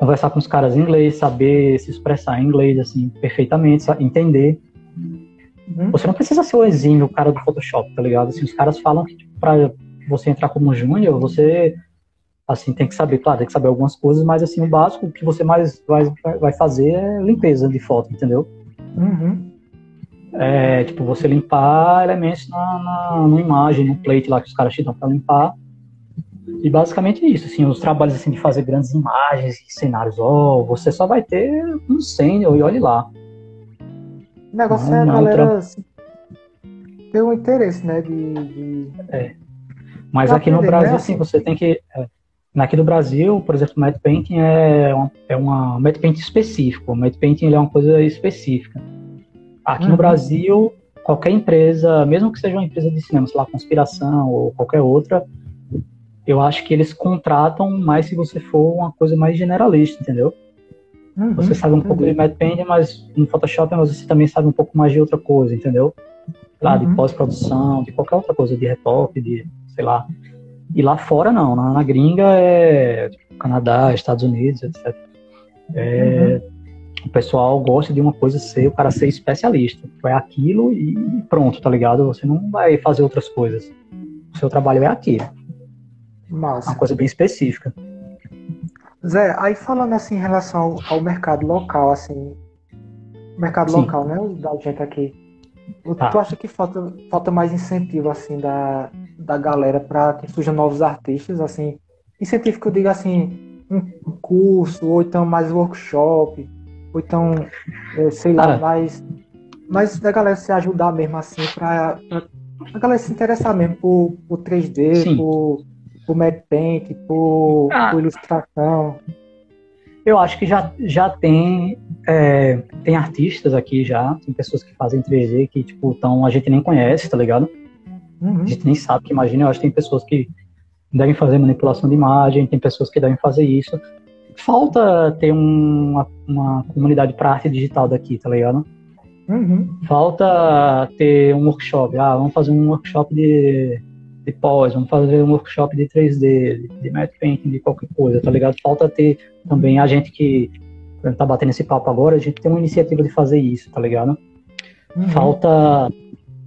B: Conversar com os caras em inglês, saber se expressar em inglês, assim, perfeitamente, entender. Uhum. Você não precisa ser o exímio, o cara do Photoshop, tá ligado? Assim, os caras falam que tipo, pra você entrar como júnior, você assim, tem que saber, claro, tem que saber algumas coisas, mas assim, o básico o que você mais vai, vai fazer é limpeza de foto, entendeu? Uhum. É, tipo, você limpar elementos na, na, na, imagem, no plate lá que os caras te dão pra limpar. E basicamente é isso, assim, os trabalhos assim, de fazer grandes imagens e cenários, ó, oh, você só vai ter um sênior e olhe lá.
A: O negócio não, é a galera outra... assim, ter um interesse, né, de... de...
B: É. Mas aqui no Brasil, né? assim, você tem que... É, Aqui no Brasil, por exemplo, o matte painting é uma, é uma matte painting específico. O matte painting é uma coisa específica. Aqui uhum. no Brasil, qualquer empresa, mesmo que seja uma empresa de cinema, sei lá, Conspiração ou qualquer outra, eu acho que eles contratam mais se você for uma coisa mais generalista, entendeu? Uhum, você sabe um pouco de Mad Painting, mas no Photoshop você também sabe um pouco mais de outra coisa, entendeu? Lá, uhum. de pós-produção, de qualquer outra coisa, de retoque, de, sei lá. E lá fora não, na, na gringa é tipo, Canadá, Estados Unidos, etc. É, uhum. O pessoal gosta de uma coisa ser, o cara ser especialista. É aquilo e pronto, tá ligado? Você não vai fazer outras coisas. O seu trabalho é aquilo. Massa. Uma coisa bem específica.
A: Zé, aí falando assim em relação ao, ao mercado local, assim, mercado Sim. local, né, da gente aqui, tá. tu acha que falta, falta mais incentivo, assim, da, da galera para que surjam novos artistas, assim, incentivo que eu digo, assim, um curso, ou então mais workshop, ou então, é, sei lá, mais, mais da galera se ajudar mesmo, assim, para a galera se interessar mesmo por, por 3D, Sim. por por Mad Paint, por, ah. por ilustração?
B: Eu acho que já, já tem, é, tem artistas aqui já, tem pessoas que fazem 3D que, tipo, tão, a gente nem conhece, tá ligado? Uhum. A gente nem sabe que imagina, eu acho que tem pessoas que devem fazer manipulação de imagem, tem pessoas que devem fazer isso. Falta ter um, uma, uma comunidade para arte digital daqui, tá ligado? Uhum. Falta ter um workshop. Ah, vamos fazer um workshop de de pós, vamos fazer um workshop de 3D, de, matte painting, de qualquer coisa, tá ligado? Falta ter também a gente que tá batendo esse papo agora, a gente tem uma iniciativa de fazer isso, tá ligado? Uhum. Falta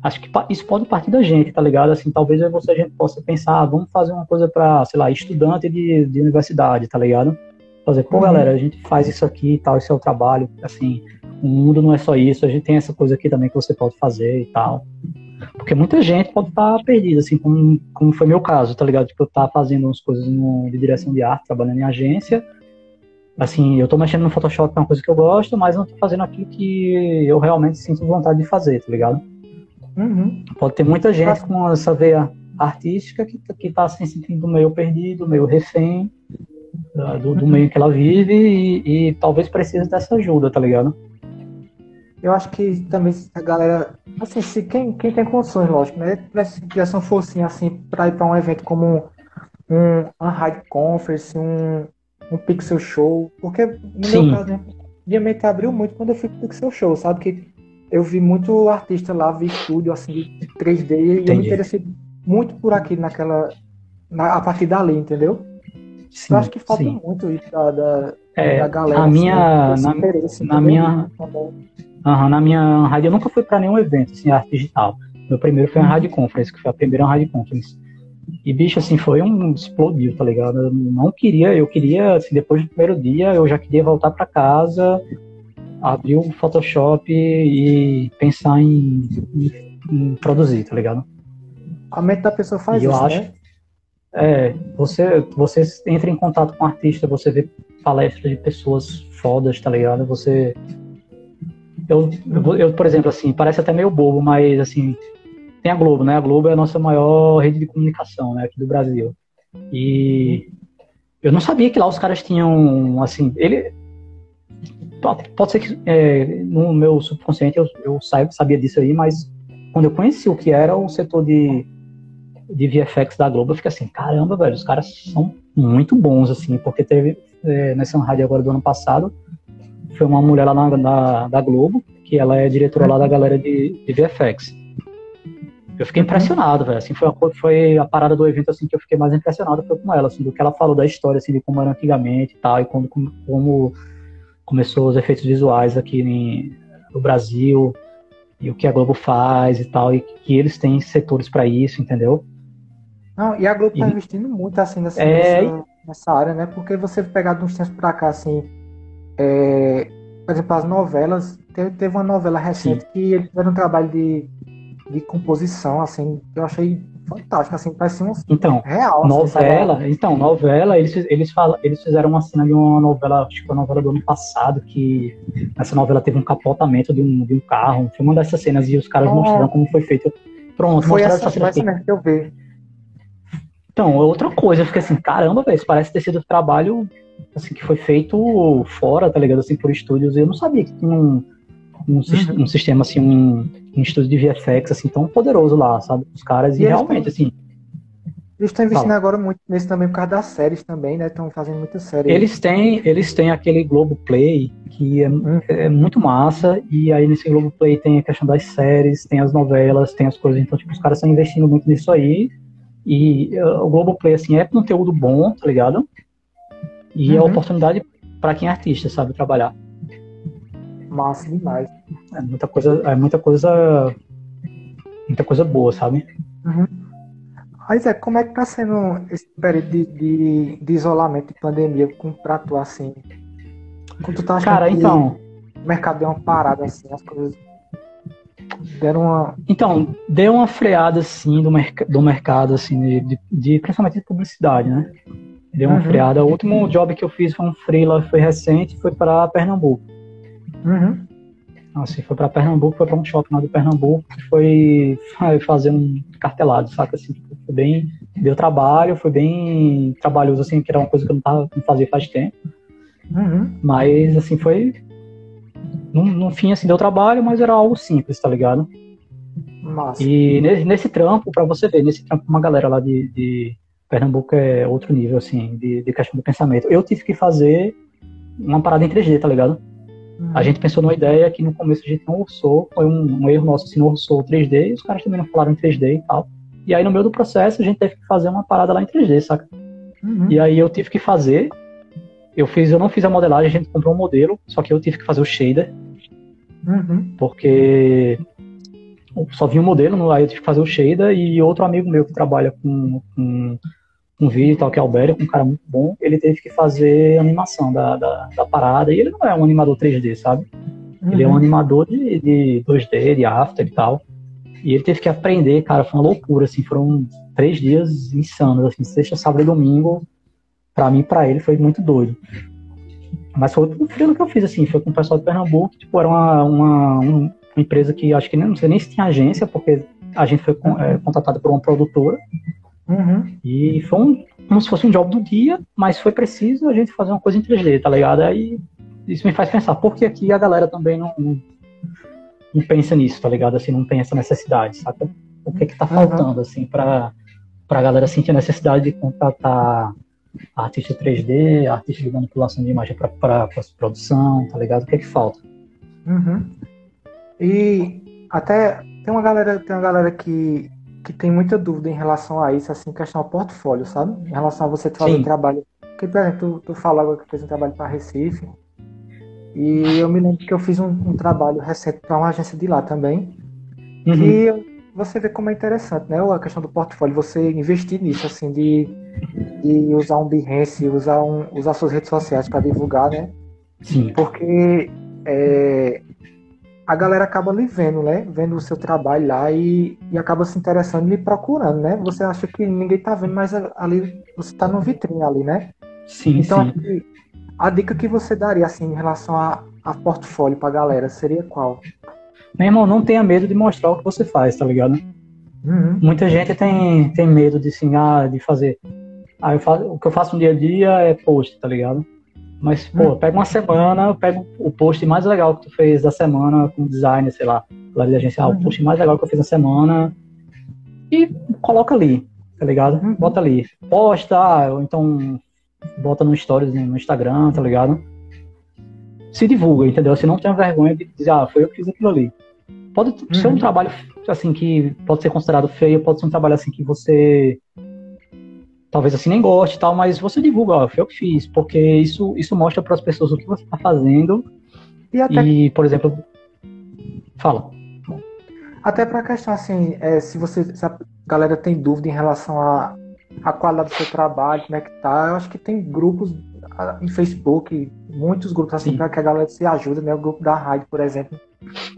B: acho que isso pode partir da gente, tá ligado? Assim, talvez você a gente possa pensar, ah, vamos fazer uma coisa para, sei lá, estudante de, de universidade, tá ligado? Fazer, pô, uhum. galera, a gente faz isso aqui e tal, esse é o trabalho, assim, o mundo não é só isso, a gente tem essa coisa aqui também que você pode fazer e tal. Porque muita gente pode estar perdida, assim, como, como foi meu caso, tá ligado? Tipo, eu estar fazendo umas coisas no, de direção de arte, trabalhando em agência. Assim, eu tô mexendo no Photoshop, que é uma coisa que eu gosto, mas não tô fazendo aquilo que eu realmente sinto vontade de fazer, tá ligado? Uhum. Pode ter muita gente com essa veia artística que, que tá se sentindo meio perdido, meio refém do, do meio que ela vive e, e talvez precise dessa ajuda, tá ligado?
A: Eu acho que também a galera, assim, se quem, quem tem condições, lógico, né? Se criação fosse assim, para ir para um evento como um, um Unhide Conference, um, um Pixel Show, porque no Sim. meu caso, né, minha abriu muito quando eu fui pro Pixel Show, sabe? Que eu vi muito artista lá, vi estúdio assim de 3D Entendi. e eu me interessei muito por aquilo naquela. Na, a partir dali, entendeu? Sim, eu acho que falta sim. muito isso da, da,
B: é, da galera. A minha, assim, na, na minha, Uhum, na minha rádio eu nunca fui para nenhum evento, assim, arte digital. Meu primeiro foi a Rádio Conference, que foi a primeira Rádio Conference. E, bicho, assim, foi um explodiu, tá ligado? Eu não queria, eu queria, assim, depois do primeiro dia, eu já queria voltar para casa, abrir o Photoshop e pensar em, em, em, produzir, tá ligado?
A: A mente da pessoa faz e
B: isso,
A: eu
B: acho, né? É, você, você entra em contato com um artista, você vê palestras de pessoas fodas, tá ligado? Você eu, eu, por exemplo, assim, parece até meio bobo, mas assim, tem a Globo, né? A Globo é a nossa maior rede de comunicação, né, aqui do Brasil. E eu não sabia que lá os caras tinham, assim, ele pode ser que é, no meu subconsciente eu, eu sabia disso aí, mas quando eu conheci o que era o setor de, de VFX da Globo, eu fiquei assim, caramba, velho, os caras são muito bons, assim, porque teve é, nessa rádio agora do ano passado, foi uma mulher lá na, na, da Globo, que ela é diretora lá da galera de, de VFX. Eu fiquei impressionado, velho. Assim, foi a, foi a parada do evento assim que eu fiquei mais impressionado foi com ela, assim, do que ela falou da história, assim, de como era antigamente e tal, e como, como começou os efeitos visuais aqui em, no Brasil, e o que a Globo faz e tal, e que eles têm setores para isso, entendeu?
A: Não, e a Globo tá investindo muito, assim, nessa, é... nessa, nessa área, né? Porque você pegar de uns tempos pra cá, assim, é, por exemplo, as novelas, teve, teve uma novela recente Sim. que eles fizeram um trabalho de, de composição, assim, que eu achei fantástico, assim, parecia um
B: então,
A: real.
B: Assim, novela, assim, então, novela, eles, eles, falam, eles fizeram uma cena de uma novela, acho que a novela do ano passado, que essa novela teve um capotamento de um, de um carro, foi uma dessas cenas e os caras oh. mostraram como foi feito. Pronto,
A: foi essa, essa cena que eu vi.
B: Então, outra coisa, eu fiquei assim, caramba, velho, isso parece ter sido trabalho assim, que foi feito fora, tá ligado? Assim, por estúdios. Eu não sabia que tinha um, um, uhum. um sistema, assim, um, um estúdio de VFX, assim, tão poderoso lá, sabe? Os caras, e, e realmente, assim...
A: Eles estão investindo Fala. agora muito nesse também por causa das séries também, né? Estão fazendo muita série.
B: Eles têm, eles têm aquele Globoplay que é, hum. é, muito massa, e aí nesse Globoplay tem a questão das séries, tem as novelas, tem as coisas, então, tipo, os caras estão investindo muito nisso aí, e uh, o Globoplay, assim, é conteúdo bom, tá ligado? E é uhum. é oportunidade para quem é artista, sabe trabalhar.
A: Massa demais.
B: É muita coisa, é muita coisa, muita coisa boa, sabe?
A: Uhum. Mas é, como é que tá sendo esse período de, de, de isolamento e pandemia pra tu assim? Quando tu tá achando
B: Cara, então.
A: O mercado deu uma parada assim, as coisas deram uma.
B: Então, deu uma freada assim do, merc do mercado, assim, de, de, de, principalmente de publicidade, né? Deu uma uhum. freada. O último job que eu fiz foi um freela, foi recente, foi para Pernambuco.
A: Uhum.
B: Assim, foi para Pernambuco, foi para um shopping lá de Pernambuco, foi, fazer um cartelado, saca? Assim, foi bem, deu trabalho, foi bem trabalhoso, assim, que era uma coisa que eu não, tava, não fazia faz tempo.
A: Uhum.
B: Mas, assim, foi. No, no, fim, assim, deu trabalho, mas era algo simples, tá ligado?
A: Nossa.
B: E nesse, nesse trampo, para você ver, nesse trampo, uma galera lá de, de Pernambuco é outro nível, assim, de, de questão do pensamento. Eu tive que fazer uma parada em 3D, tá ligado? A gente pensou numa ideia que no começo a gente não orçou, foi um, um erro nosso, assim, não orçou 3D, e os caras também não falaram em 3D e tal. E aí no meio do processo a gente teve que fazer uma parada lá em 3D, saca? Uhum. E aí eu tive que fazer, eu fiz, eu não fiz a modelagem, a gente comprou um modelo, só que eu tive que fazer o shader,
A: uhum.
B: porque só vi um modelo, aí eu tive que fazer o shader, e outro amigo meu que trabalha com, com, com vídeo e tal, que é o Alberio, um cara muito bom, ele teve que fazer animação da, da, da, parada, e ele não é um animador 3D, sabe? Uhum. Ele é um uhum. animador de, de 2D, de After e tal. E ele teve que aprender, cara, foi uma loucura, assim, foram três dias insanos, assim, sexta, sábado e domingo, pra mim e pra ele foi muito doido. Mas foi o frio que eu fiz, assim, foi com o pessoal de Pernambuco, tipo, era uma, uma, uma empresa que acho que nem, não sei nem se tinha agência, porque a gente foi é, contratado por uma produtora.
A: Uhum.
B: E foi um, como se fosse um job do dia, mas foi preciso a gente fazer uma coisa em 3D, tá ligado? Aí isso me faz pensar, por que aqui a galera também não, não pensa nisso, tá ligado? Assim, não tem essa necessidade, saca? O que que tá faltando, uhum. assim, pra, pra galera sentir a necessidade de contratar artista 3D, artista de manipulação de imagem pra, pra, pra produção, tá ligado? O que que falta?
A: Uhum. E até tem uma galera, tem uma galera que, que tem muita dúvida em relação a isso, assim, questão ao portfólio, sabe? Em relação a você fazer um trabalho. Porque, por exemplo, tu, tu falava que fez um trabalho para Recife, e eu me lembro que eu fiz um, um trabalho recente para uma agência de lá também. Uhum. E você vê como é interessante, né? A questão do portfólio, você investir nisso, assim, de, de usar um Behance, usar, um, usar suas redes sociais para divulgar, né?
B: Sim.
A: Porque é, a galera acaba lhe vendo, né? Vendo o seu trabalho lá e, e acaba se interessando e lhe procurando, né? Você acha que ninguém tá vendo, mas ali você tá no vitrine ali, né?
B: Sim,
A: então,
B: sim.
A: A dica que você daria assim em relação a, a portfólio pra galera seria qual?
B: Meu irmão, não tenha medo de mostrar o que você faz, tá ligado?
A: Uhum.
B: Muita gente tem, tem medo de assim, ah, de fazer. Ah, eu faço, o que eu faço no dia a dia é post, tá ligado? Mas, pô, uhum. pega uma semana, pega o post mais legal que tu fez da semana com design, sei lá, lá de agência, ah, o post mais legal que eu fiz da semana e coloca ali, tá ligado? Uhum. Bota ali. Posta, ah, ou então bota no stories no Instagram, tá ligado? Se divulga, entendeu? Se não tem vergonha de dizer, ah, foi eu que fiz aquilo ali. Pode uhum. ser um trabalho, assim, que pode ser considerado feio, pode ser um trabalho, assim, que você talvez, assim, nem goste e tal, mas você divulga, ó, foi eu que fiz, porque isso, isso mostra para as pessoas o que você está fazendo. E, até... e, por exemplo, fala.
A: Até para a questão, assim, é, se você, se a galera tem dúvida em relação a a qualidade do seu trabalho, como é que tá. Eu acho que tem grupos em Facebook, muitos grupos assim, para que a galera se ajude, né? O grupo da rádio, por exemplo.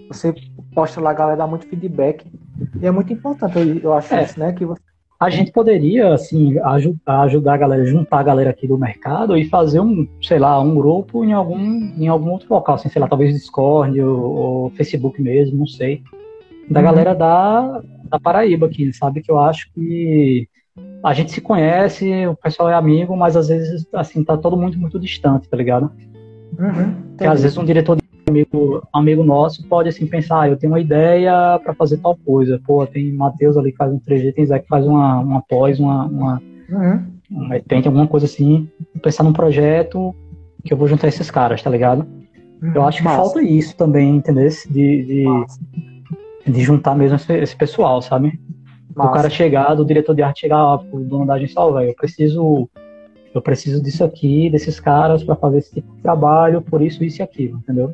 A: Você posta lá, a galera dá muito feedback. E é muito importante, eu, eu acho é. isso, né? Que você...
B: A gente poderia, assim, ajudar a galera, juntar a galera aqui do mercado e fazer um, sei lá, um grupo em algum, em algum outro local, assim, sei lá, talvez Discord ou, ou Facebook mesmo, não sei. Da uhum. galera da, da Paraíba aqui, sabe? Que eu acho que a gente se conhece, o pessoal é amigo, mas às vezes, assim, tá todo mundo muito distante, tá ligado?
A: Uhum,
B: Porque às vezes um diretor de amigo, amigo nosso pode assim pensar, ah, eu tenho uma ideia para fazer tal coisa. Pô, tem Matheus ali que faz um 3G, tem Zé que faz uma, uma pós, uma, uma, uhum. uma tem alguma coisa assim. Pensar num projeto que eu vou juntar esses caras, tá ligado? Uhum. Eu acho que falta isso também, entendeu? De, de, de juntar mesmo esse, esse pessoal, sabe? Massa. O cara chegar, do diretor de arte chegar lá pro dono da agência, ó, velho, eu preciso eu preciso disso aqui, desses caras para fazer esse tipo de trabalho, por isso, isso e aquilo, entendeu?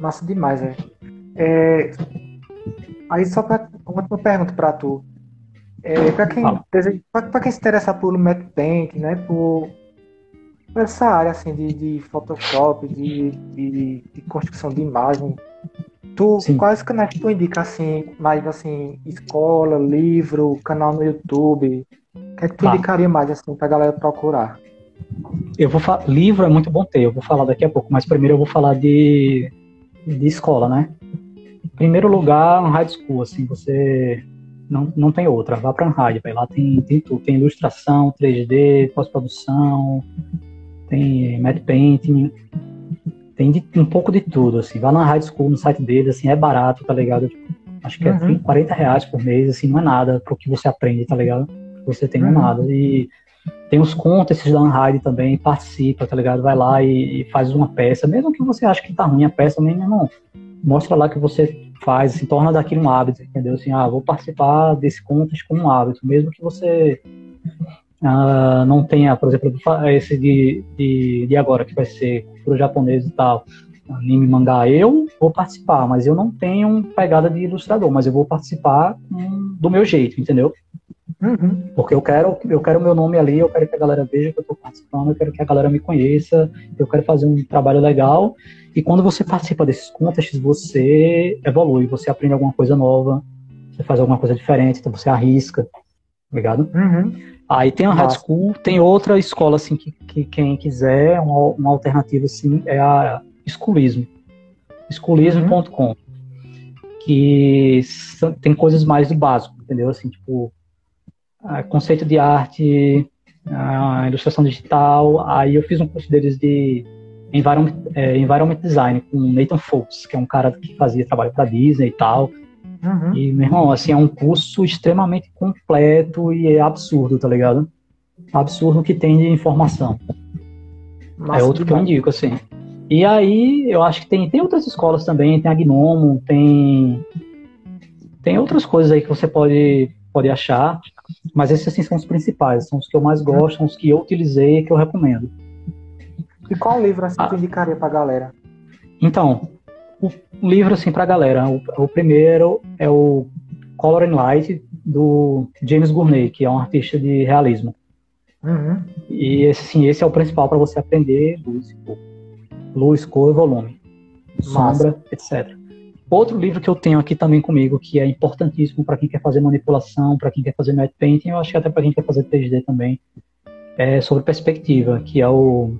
A: Massa demais, velho. É... Aí só uma última pergunta para tu. É, para quem, pra, quem se interessa por Matte Paint, né, por, por, essa área assim de, de Photoshop, de, de, de, construção de imagem, tu, Sim. quais canais tu indica assim, mais assim, escola, livro, canal no YouTube? O que é que tu tá. indicaria mais assim pra galera procurar?
B: Eu vou falar, livro é muito bom ter, eu vou falar daqui a pouco, mas primeiro eu vou falar de, de escola, né? Em primeiro lugar, um high school, assim, você não, não tem outra, vá para Unhide, vai lá tem, tem tudo, tem ilustração, 3D, pós-produção, tem matte painting, tem de, um pouco de tudo, assim, vá na high school, no site dele, assim, é barato, tá ligado? Acho que é uhum. 40 reais por mês, assim, não é nada pro que você aprende, tá ligado? Você tem uhum. nada, e tem os contests da Unhide também, participa, tá ligado? Vai lá e, e, faz uma peça, mesmo que você ache que tá ruim a peça, nem não. Mostra lá que você faz, assim, torna daquilo um hábito, entendeu? Assim, ah, vou participar desse contest como um hábito, mesmo que você uh, não tenha, por exemplo, esse de, de, de agora, que vai ser pro japonês e tal, anime mangá, eu vou participar, mas eu não tenho pegada de ilustrador, mas eu vou participar do meu jeito, entendeu? Uhum. Porque eu quero, eu quero meu nome ali, eu quero que a galera veja que eu estou participando, eu quero que a galera me conheça, eu quero fazer um trabalho legal. E quando você participa desses contests, você evolui, você aprende alguma coisa nova, você faz alguma coisa diferente, então você arrisca, ligado? Uhum. Aí tem a High School, tem outra escola assim que, que quem quiser, uma, uma alternativa assim, é a Schoolismo. Schoolismo.com. Uhum. Que tem coisas mais do básico, entendeu? Assim, tipo, conceito de arte, a ilustração digital. Aí eu fiz um curso deles de environment, é, environment design com Nathan Folks, que é um cara que fazia trabalho para Disney e tal. Uhum. E, meu irmão, assim, é um curso extremamente completo e é absurdo, tá ligado? Absurdo que tem de informação. Nossa, é outro que eu indico, assim. E aí, eu acho que tem, tem outras escolas também, tem a Gnomo, tem, tem outras coisas aí que você pode, pode achar. Mas esses assim são os principais, são os que eu mais gosto, são os que eu utilizei e que eu recomendo.
A: E qual livro assim ah, tu indicaria pra galera?
B: Então, o livro assim pra galera, o, o primeiro é o Color and Light do James Gournay, que é um artista de realismo. Uhum. E esse, sim, esse é o principal para você aprender luz cor. Luz, cor e volume. Sombra, etc. Outro livro que eu tenho aqui também comigo, que é importantíssimo para quem quer fazer manipulação, para quem quer fazer matte painting, eu acho que até para quem quer fazer 3D também, é sobre perspectiva, que é o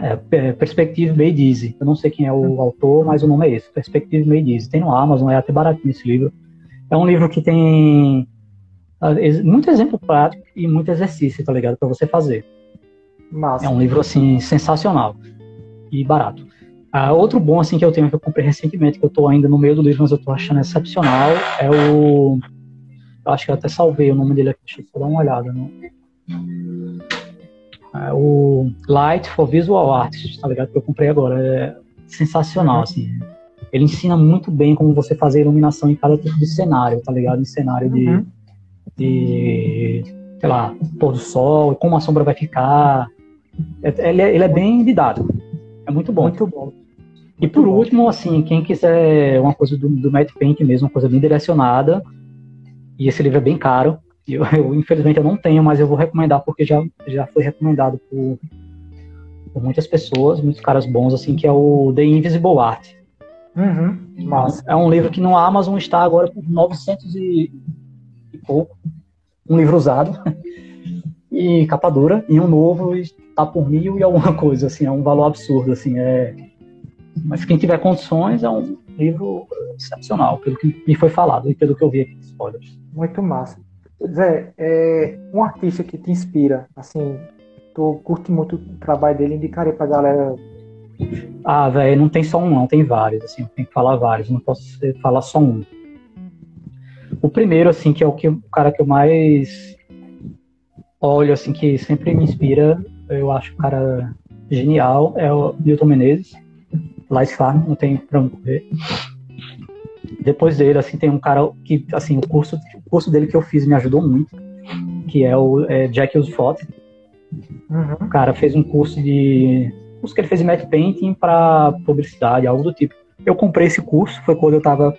B: é, é, Perspective Made Easy. Eu não sei quem é o autor, mas o nome é esse, Perspective Made Easy. Tem no Amazon, é até baratinho esse livro. É um livro que tem ah, muito exemplo prático e muito exercício, tá ligado? Para você fazer. Massa. É um livro, assim, sensacional e barato. Ah, outro bom assim que eu tenho que eu comprei recentemente, que eu estou ainda no meio do livro, mas eu estou achando excepcional, é o. Eu acho que eu até salvei o nome dele aqui, deixa eu só dar uma olhada. Né? É o Light for Visual Artists, tá ligado? Que eu comprei agora. É sensacional, assim. Ele ensina muito bem como você fazer iluminação em cada tipo de cenário, tá ligado? Em cenário de, uhum. de sei lá, pôr do sol, como a sombra vai ficar. É, ele, é, ele é bem didático. É muito bom.
A: Muito bom.
B: E por muito último, bom. assim, quem quiser uma coisa do, do Matt Paint mesmo, uma coisa bem direcionada, e esse livro é bem caro, eu, eu, infelizmente eu não tenho, mas eu vou recomendar porque já, já foi recomendado por, por muitas pessoas, muitos caras bons, assim, que é o The Invisible Art. Uhum, É um livro que no Amazon está agora por 900 e, e pouco. Um livro usado. e capa dura. E um novo tá por mil e alguma coisa, assim, é um valor absurdo, assim, é... Mas quem tiver condições, é um livro excepcional, pelo que me foi falado e pelo que eu vi aqui de spoilers.
A: Muito massa. Zé, é um artista que te inspira, assim, tu curte muito o trabalho dele, indicaria pra galera
B: Ah, velho, não tem só um, não, tem vários, assim, tem que falar vários, não posso falar só um. O primeiro, assim, que é o, que, o cara que eu mais olho, assim, que sempre me inspira, eu acho o cara genial, é o Milton Menezes, Light Farm, não tem pra onde correr. Depois dele, assim, tem um cara que, assim, o curso, o curso dele que eu fiz me ajudou muito, que é o é Jack Usfot. Uhum. O cara fez um curso de curso que ele fez em matte painting para publicidade, algo do tipo. Eu comprei esse curso, foi quando eu estava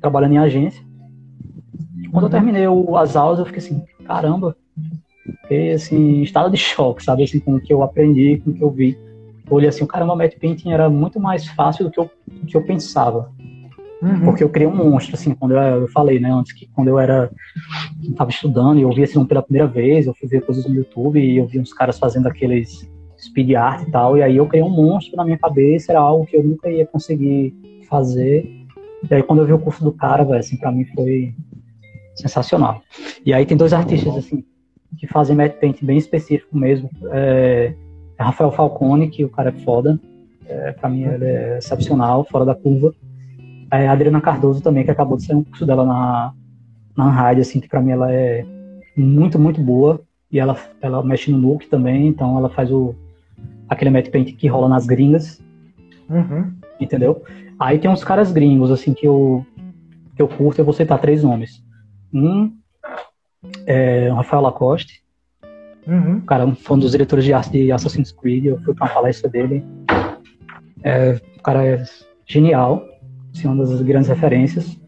B: trabalhando em agência. Quando eu terminei as aulas, eu fiquei assim, caramba, fiquei assim, estado de choque, sabe, assim, com o que eu aprendi, com o que eu vi. Eu olhei assim, caramba, matte painting era muito mais fácil do que eu, do que eu pensava. Uhum. Porque eu criei um monstro, assim, quando eu, eu, falei, né, antes que quando eu era, estava estudando e eu vi assim pela primeira vez, eu fui ver coisas no YouTube e eu vi uns caras fazendo aqueles speed art e tal, e aí eu criei um monstro na minha cabeça, era algo que eu nunca ia conseguir fazer. E aí quando eu vi o curso do cara, velho, assim, pra mim foi sensacional. E aí tem dois artistas, assim, que fazem matte paint bem específico mesmo. É, é Rafael Falcone, que o cara é foda. É, pra mim ele é excepcional, fora da curva. É a Adriana Cardoso também, que acabou de sair um curso dela na, na Unhide, assim, que pra mim ela é muito, muito boa. E ela, ela mexe no Nuke também, então ela faz o, aquele matte paint que rola nas gringas.
A: Uhum.
B: Entendeu? Aí tem uns caras gringos, assim, que eu, que eu curto, eu vou citar três nomes. Um é o Rafael Lacoste. Uhum. O cara foi um dos diretores de arte de Assassin's Creed, eu fui para uma palestra dele. É, o cara é genial, assim, uma das grandes referências.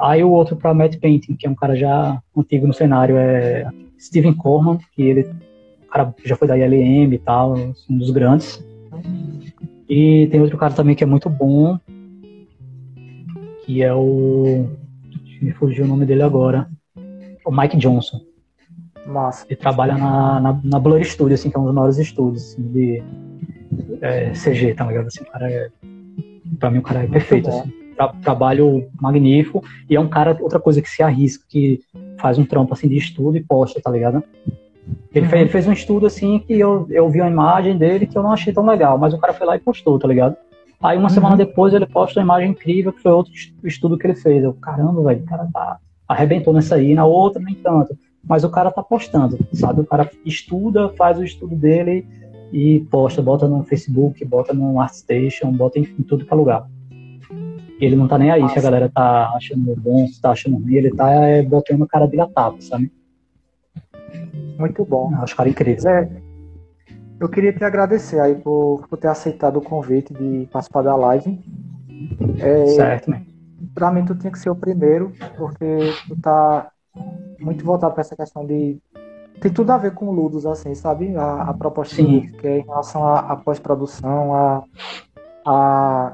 B: Aí o outro para matte painting, que é um cara já antigo no cenário, é Steven Corman, que ele cara já foi da ILM e tal, um dos grandes. E tem outro cara também que é muito bom, que é o. Me fugiu o nome dele agora. O Mike Johnson.
A: Massa.
B: Ele trabalha na, na, na Blur Studio, assim, que é um dos maiores estúdios assim, de é, CG, tá ligado? Assim, cara é, pra mim o cara é perfeito. Assim. Tra, trabalho magnífico. E é um cara, outra coisa que se arrisca, que faz um trampo assim de estudo e posta, tá ligado? Ele, uhum. fez, ele, fez, um estudo assim que eu, eu vi uma imagem dele que eu não achei tão legal, mas o cara foi lá e postou, tá ligado? Aí uma uhum. semana depois ele posta uma imagem incrível que foi outro estudo que ele fez. Eu, caramba, velho, o cara tá, arrebentou nessa aí, na outra nem tanto. Mas o cara tá postando, sabe? O cara estuda, faz o estudo dele e posta, bota no Facebook, bota no ArtStation, bota em, tudo que é lugar. Ele não tá nem aí Nossa. se a galera tá achando bom, se tá achando ruim, ele tá é, botando o cara de tapa, sabe?
A: Muito bom.
B: Acho que era incrível.
A: É, eu queria te agradecer aí por, por ter aceitado o convite de participar da live.
B: É, certo, né?
A: Pra mim, tu tinha que ser o primeiro, porque tu tá muito voltado para essa questão de. Tem tudo a ver com Ludos, assim, sabe? A, a proposta Sim. que é em relação à pós-produção, a, a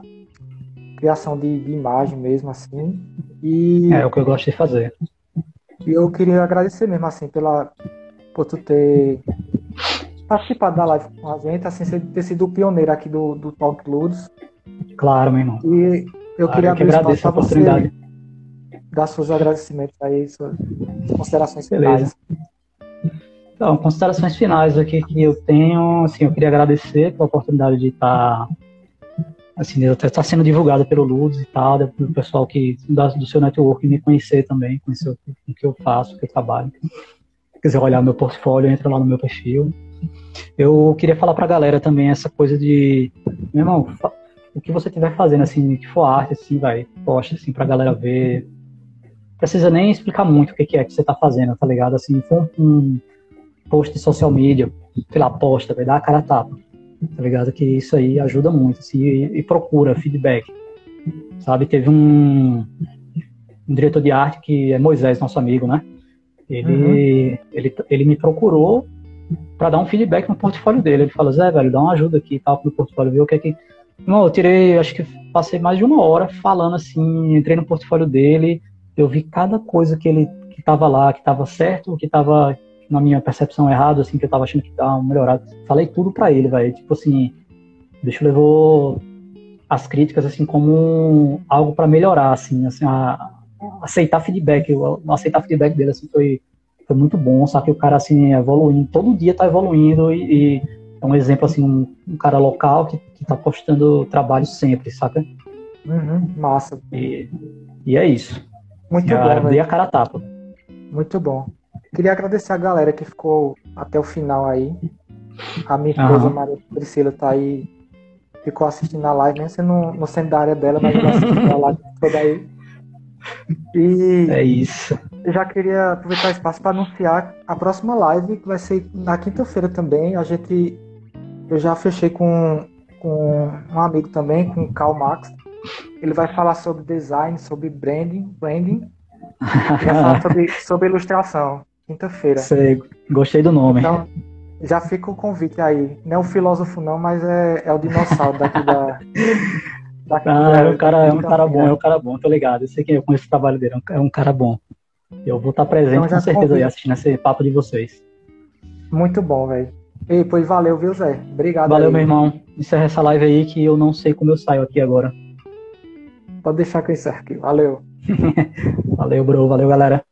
A: criação de, de, imagem mesmo, assim. E,
B: é o que eu gosto de fazer.
A: E eu queria agradecer mesmo, assim, pela, por tu ter participado da live com a gente, assim, ter sido o pioneiro aqui do, do Talk Ludos.
B: Claro, meu irmão.
A: E eu
B: claro,
A: queria
B: eu que agradeço a oportunidade.
A: dar seus agradecimentos aí, suas considerações finais.
B: Então, considerações finais aqui que eu tenho, assim, eu queria agradecer pela oportunidade de estar assim, está sendo divulgada pelo Ludos e tal, do pessoal que do seu network me conhecer também, conhecer o que eu faço, o que eu trabalho quiser olhar meu portfólio, entra lá no meu perfil. Eu queria falar pra galera também essa coisa de, meu irmão, o que você estiver fazendo, assim, que for arte, assim, vai, posta, assim, pra galera ver. Precisa nem explicar muito o que é que você tá fazendo, tá ligado? Assim, for um post de social media, sei lá, posta, vai dar a cara a tapa, tá ligado? Que isso aí ajuda muito, assim, e, e procura feedback, sabe? Teve um, um diretor de arte que é Moisés, nosso amigo, né? Ele, uhum. ele, ele me procurou para dar um feedback no portfólio dele. Ele falou, Zé, velho, dá uma ajuda aqui tal, no portfólio, ver o que é que. Não, eu tirei, acho que passei mais de uma hora falando assim, entrei no portfólio dele, eu vi cada coisa que ele que tava lá, que tava certo, que tava na minha percepção errado, assim, que eu tava achando que tava melhorado. Falei tudo para ele, velho. Tipo assim, deixa eu levou as críticas assim como algo para melhorar, assim, assim, a, aceitar feedback, o aceitar feedback dele assim, foi, foi muito bom, só que o cara assim evoluindo, todo dia tá evoluindo e, e é um exemplo, assim, um, um cara local que, que tá postando trabalho sempre, saca?
A: Uhum, massa.
B: E, e é isso.
A: Muito bom,
B: dei a cara a tapa.
A: Muito bom. Queria agradecer a galera que ficou até o final aí. A minha esposa,
B: Aham.
A: Maria Priscila, tá aí. Ficou assistindo a live, mesmo sendo não sendo da área dela, mas assistiu a live toda aí. E
B: É isso.
A: eu já queria aproveitar o espaço para anunciar a próxima live, que vai ser na quinta-feira também. A gente. Eu já fechei com, com um amigo também, com o Karl Marx. Ele vai falar sobre design, sobre branding, branding. Vai falar sobre, sobre ilustração. Quinta-feira.
B: Sei, gostei do nome.
A: Então, já fica o convite aí. Não é um filósofo, não, mas é, é o dinossauro daqui da. daqui
B: Ah,
A: da-
B: é um cara, é um cara bom, é um cara bom, tô ligado. Eu sei que eu conheço o trabalho dele, é um- é um cara bom. Eu vou estar presente
A: Então
B: com certeza aí
A: convido.
B: assistindo esse papo de vocês.
A: Muito bom, velho. E pois valeu, viu, Zé? Obrigado.
B: Valeu,
A: aí.
B: meu irmão. Encerra essa live aí que eu não sei como eu saio aqui agora.
A: Pode deixar que eu encerro aqui. Valeu.
B: Valeu, bro. Valeu, galera.